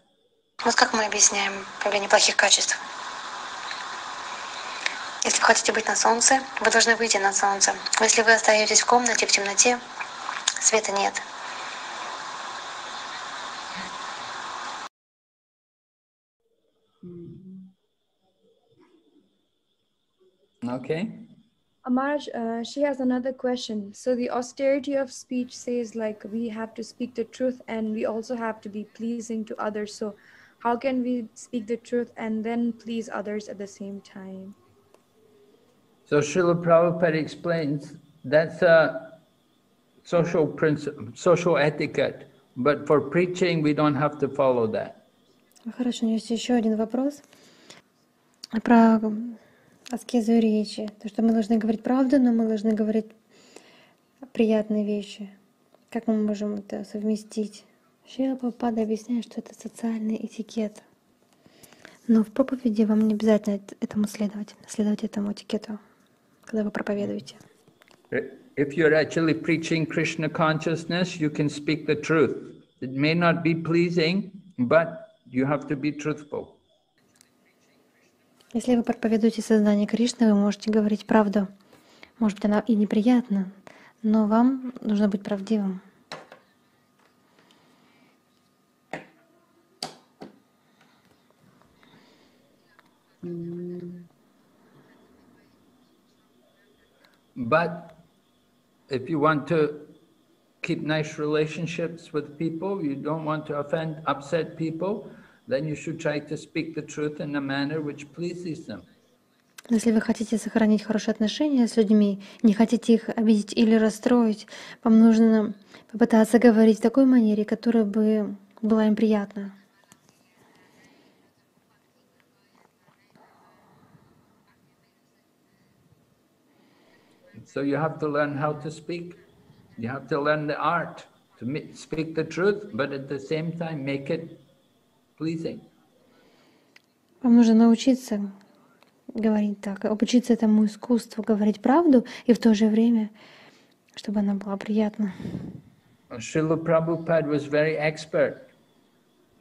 Вот как мы объясняем проявление плохих качеств. Если вы хотите быть на солнце, вы должны выйти на солнце. Если вы остаетесь в комнате, в темноте, света нет. Okay? Amaraj, uh, she has another question. So the austerity of speech says like we have to speak the truth and we also have to be pleasing to others. So how can we speak the truth and then please others at the same time? So Srila Prabhupada explains that's a social principle, social etiquette. But for preaching, we don't have to follow that. Хорошо, у меня есть еще один вопрос про аскезу речи. То, что мы должны говорить правду, но мы должны говорить приятные вещи. Как мы можем это совместить? Шрила Прабхупада объясняет, что это социальный этикет. Но в проповеди вам не обязательно эт- этому следовать, следовать этому этикету, когда вы проповедуете. If you're actually preaching Krishna consciousness, you can speak the truth. It may not be pleasing, but you have to be truthful. Если вы проповедуете сознание Кришны, вы можете говорить правду. Может быть, она и неприятна, но вам нужно быть правдивым. Mm, But if you want to keep nice relationships with people, you don't want to offend, upset people, then you should try to speak the truth in a manner which pleases them. Если вы хотите сохранить хорошие отношения с людьми, не хотите их обидеть или расстроить, вам нужно попытаться говорить в такой манере, которая бы была им приятна. So you have to learn how to speak. You have to learn the art to speak the truth, but at the same time make it. Вам нужно научиться говорить так, обучиться этому искусству, говорить правду, и в то же время, чтобы она была приятна. Srila Prabhupada was very expert.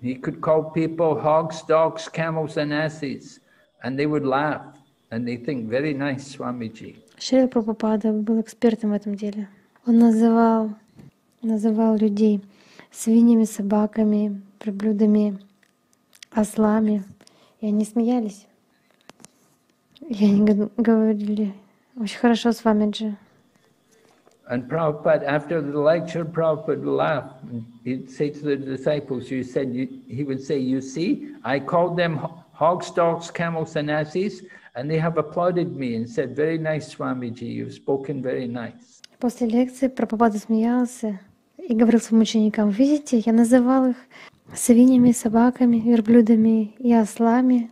He could call people hogs, dogs, camels, and asses, and they would laugh and they think, very nice, Swamiji. Шрила Прабхупада был экспертом в этом деле. Он называл, называл людей свиньями, собаками, приблюдами, ослами. И они смеялись. И они говорили, очень хорошо с вами, Джи. And Prabhupada, after the lecture, Prabhupada would laugh. And he'd say to the disciples, you said, you, he would say, you see, I called them ho- hogs, dogs, camels, and asses, and they have applauded me and said, very nice, Swamiji, you've spoken very nice. После лекции Прабхупада смеялся и говорил своим ученикам, видите, я называл их свиньями, собаками, верблюдами и ослами.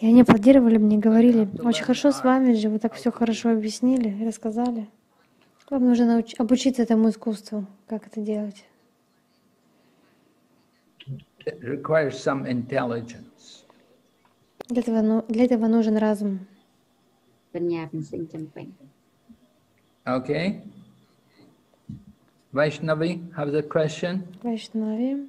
И они аплодировали мне, говорили, очень хорошо с вами же, вы так все хорошо объяснили, рассказали. Вам нужно науч- обучиться этому искусству, как это делать. Some. Для этого, ну, для этого нужен разум. បញ្ញាពិសេសចំពេញ Okay. Vaishnavi, have the question? Вайшнави.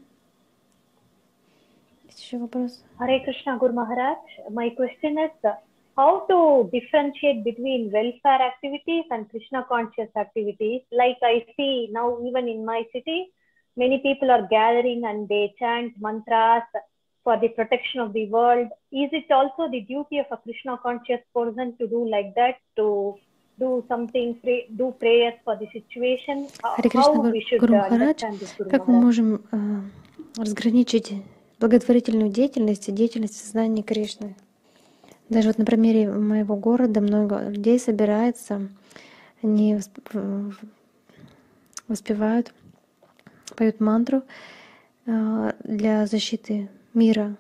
Есть еще вопрос? Hare Krishna Guru Maharaj. My question is, uh, how to differentiate between welfare activities and Krishna conscious activities. Like I see now, even in my city, many people are gathering and they chant mantras for the protection of the world. Is it also the duty of a Krishna conscious person to do like that, to do something, pray, do prayers for the situation? How, Харе Кришна, how Гуру we should Гуру uh, Махарадж, understand this, Guru как мы Maharaj? можем э, разграничить благотворительную деятельность и деятельность в сознании Кришны? Даже вот на примере моего города много людей собирается, они воспевают, поют мантру э, для защиты мира.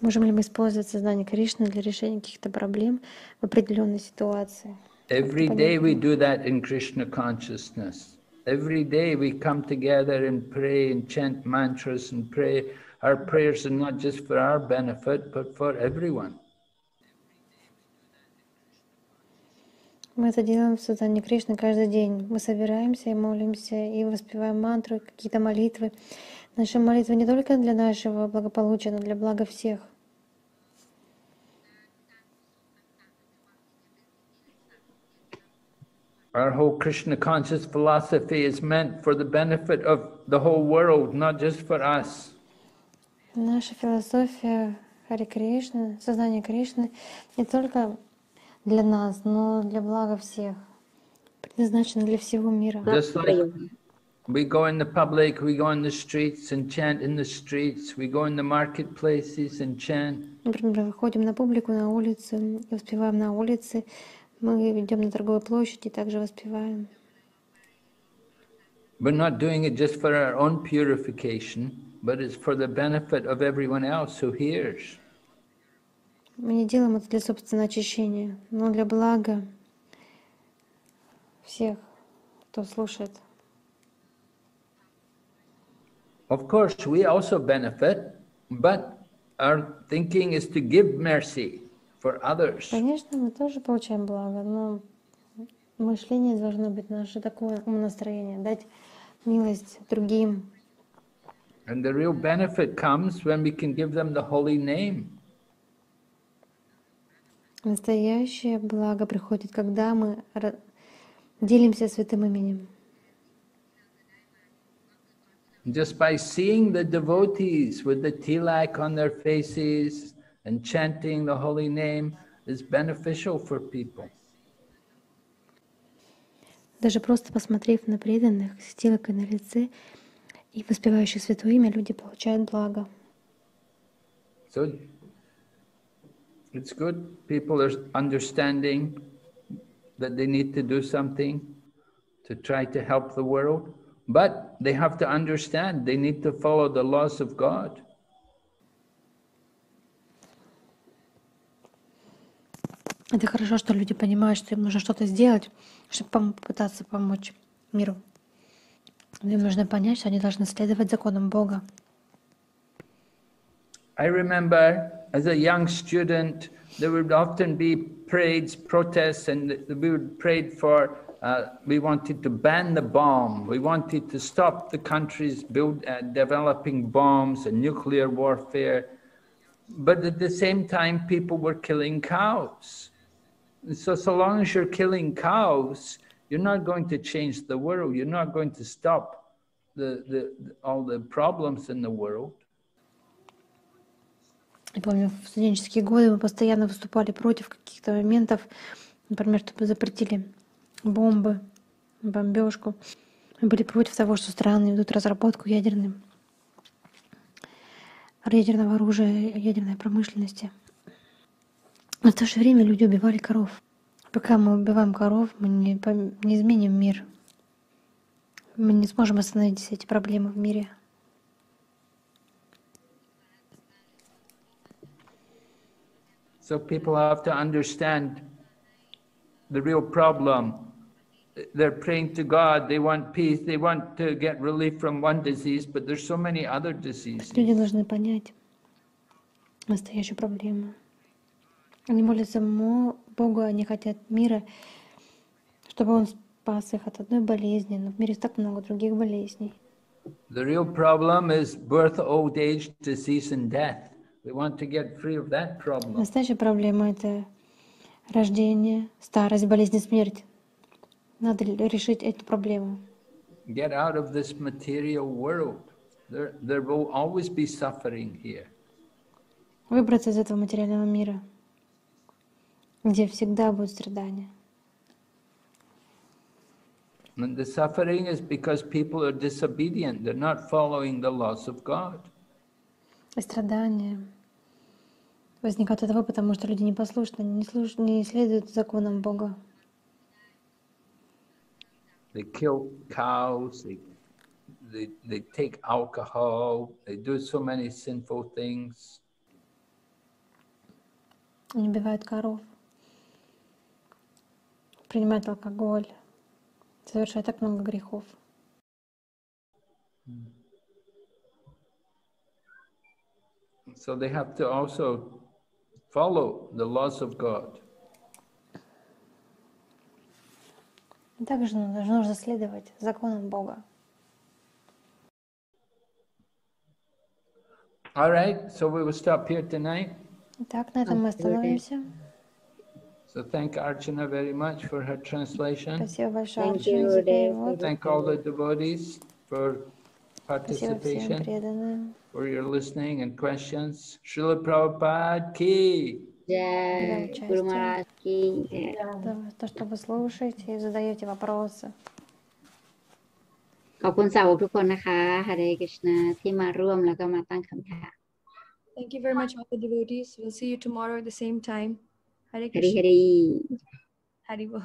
Можем ли мы использовать сознание Кришны для решения каких-то проблем в определенной ситуации? Every day we do that in Krishna consciousness. Every day we come together and pray and chant mantras and pray. Our prayers are not just for our benefit, but for everyone. Мы это делаем в сознании Кришны каждый день. Мы собираемся и молимся, и воспеваем мантры, какие-то молитвы. Наши молитвы не только для нашего благополучия, но для блага всех. Our whole Krishna conscious philosophy is meant for the benefit of the whole world, not just for us. Наша философия Хари Кришны, сознание Кришны не только для нас, но для блага всех. Предназначено для всего мира. Just like we go in the public, we go in the streets and chant in the streets, we go in the marketplaces and chant. Например, выходим на публику, на улицу и воспеваем на улице. Мы идем на торговую площадь и также воспеваем. We're not doing it just for our own purification, but it's for the benefit of everyone else who hears. Мы не делаем это для собственного очищения, но для блага всех, кто слушает. Of course, we also benefit, but our thinking is to give mercy for others. Конечно, мы тоже получаем благо, но мышление должно быть наше такое умонастроение, дать милость другим. And the real benefit comes when we can give them the holy name. Настоящее благо приходит, когда мы делимся святым именем. Just by seeing the devotees with the tilak on their faces and chanting the holy name is beneficial for people. Даже просто посмотрев на преданных с тилокой на лице и воспевающих святое имя, люди получают благо. So it's good people are understanding that they need to do something to try to help the world, but they have to understand they need to follow the laws of God. Это хорошо, что люди понимают, что им нужно что-то сделать, чтобы пом- попытаться помочь миру. Но им нужно понять, что они должны следовать законам Бога. I remember as a young student, there would often be parades, protests, and we would pray for. Uh, we wanted to ban the bomb. We wanted to stop the countries build, uh, developing bombs and nuclear warfare. But at the same time, people were killing cows. So, so long as you're killing cows, you're not going to change the world. You're not going to stop the, the, all the problems in the world. Я помню, в студенческие годы мы постоянно выступали против каких-то моментов, например, чтобы запретили бомбы, бомбежку. Мы были против того, что страны ведут разработку ядерной, ядерного оружия, ядерной промышленности. Но в то же время люди убивали коров. Пока мы убиваем коров, мы не, не изменим мир. Мы не сможем остановить эти проблемы в мире. So people have to understand the real problem. They're praying to God, they want peace, they want to get relief from one disease, but there's so many other diseases. Люди должны понять настоящую проблему. Они молятся Мо- Богу, они хотят мира, чтобы Он спас их от одной болезни. Но в мире так много других болезней. The real problem is birth, old age, disease, and death. We want to get free of that problem. Настоящая проблема — это рождение, старость, болезнь и смерть. Надо решить эту проблему. Get out of this material world. There, there will always be suffering here. Выбраться из этого материального мира, где всегда будут страдания. And the suffering is because people are disobedient. They're not following the laws of God. И страдания возникают от того, потому что люди непослушны, не, слуш... не следуют законам Бога. They kill cows, they, they, they take alcohol, they do so many sinful things. Они убивают коров, принимают алкоголь, совершают так много грехов. So they have to also follow the laws of God. Также нужно, следовать законам Бога. All right, so we will stop here tonight. Итак, на этом мы остановимся. So thank Archana very much for her translation. Спасибо большое, Thank Арчане, you, за Dev. перевод. Thank all the devotees for Спасибо всем participation, преданным. for your listening and questions. Srila Prabhupada ki. Jai участие. Guru Maharaj ki jai. За то, что вы слушаете и задаете вопросы. ขอบคุณสาวกทุกคนนะคะฮ a เ e ก r ช n a ที่มาร่วมแล้วก็มาตั้งคำถาม Thank you very much, all the devotees. We'll see you tomorrow at the same time. Hare Krishna. Hare Hare. Haribo.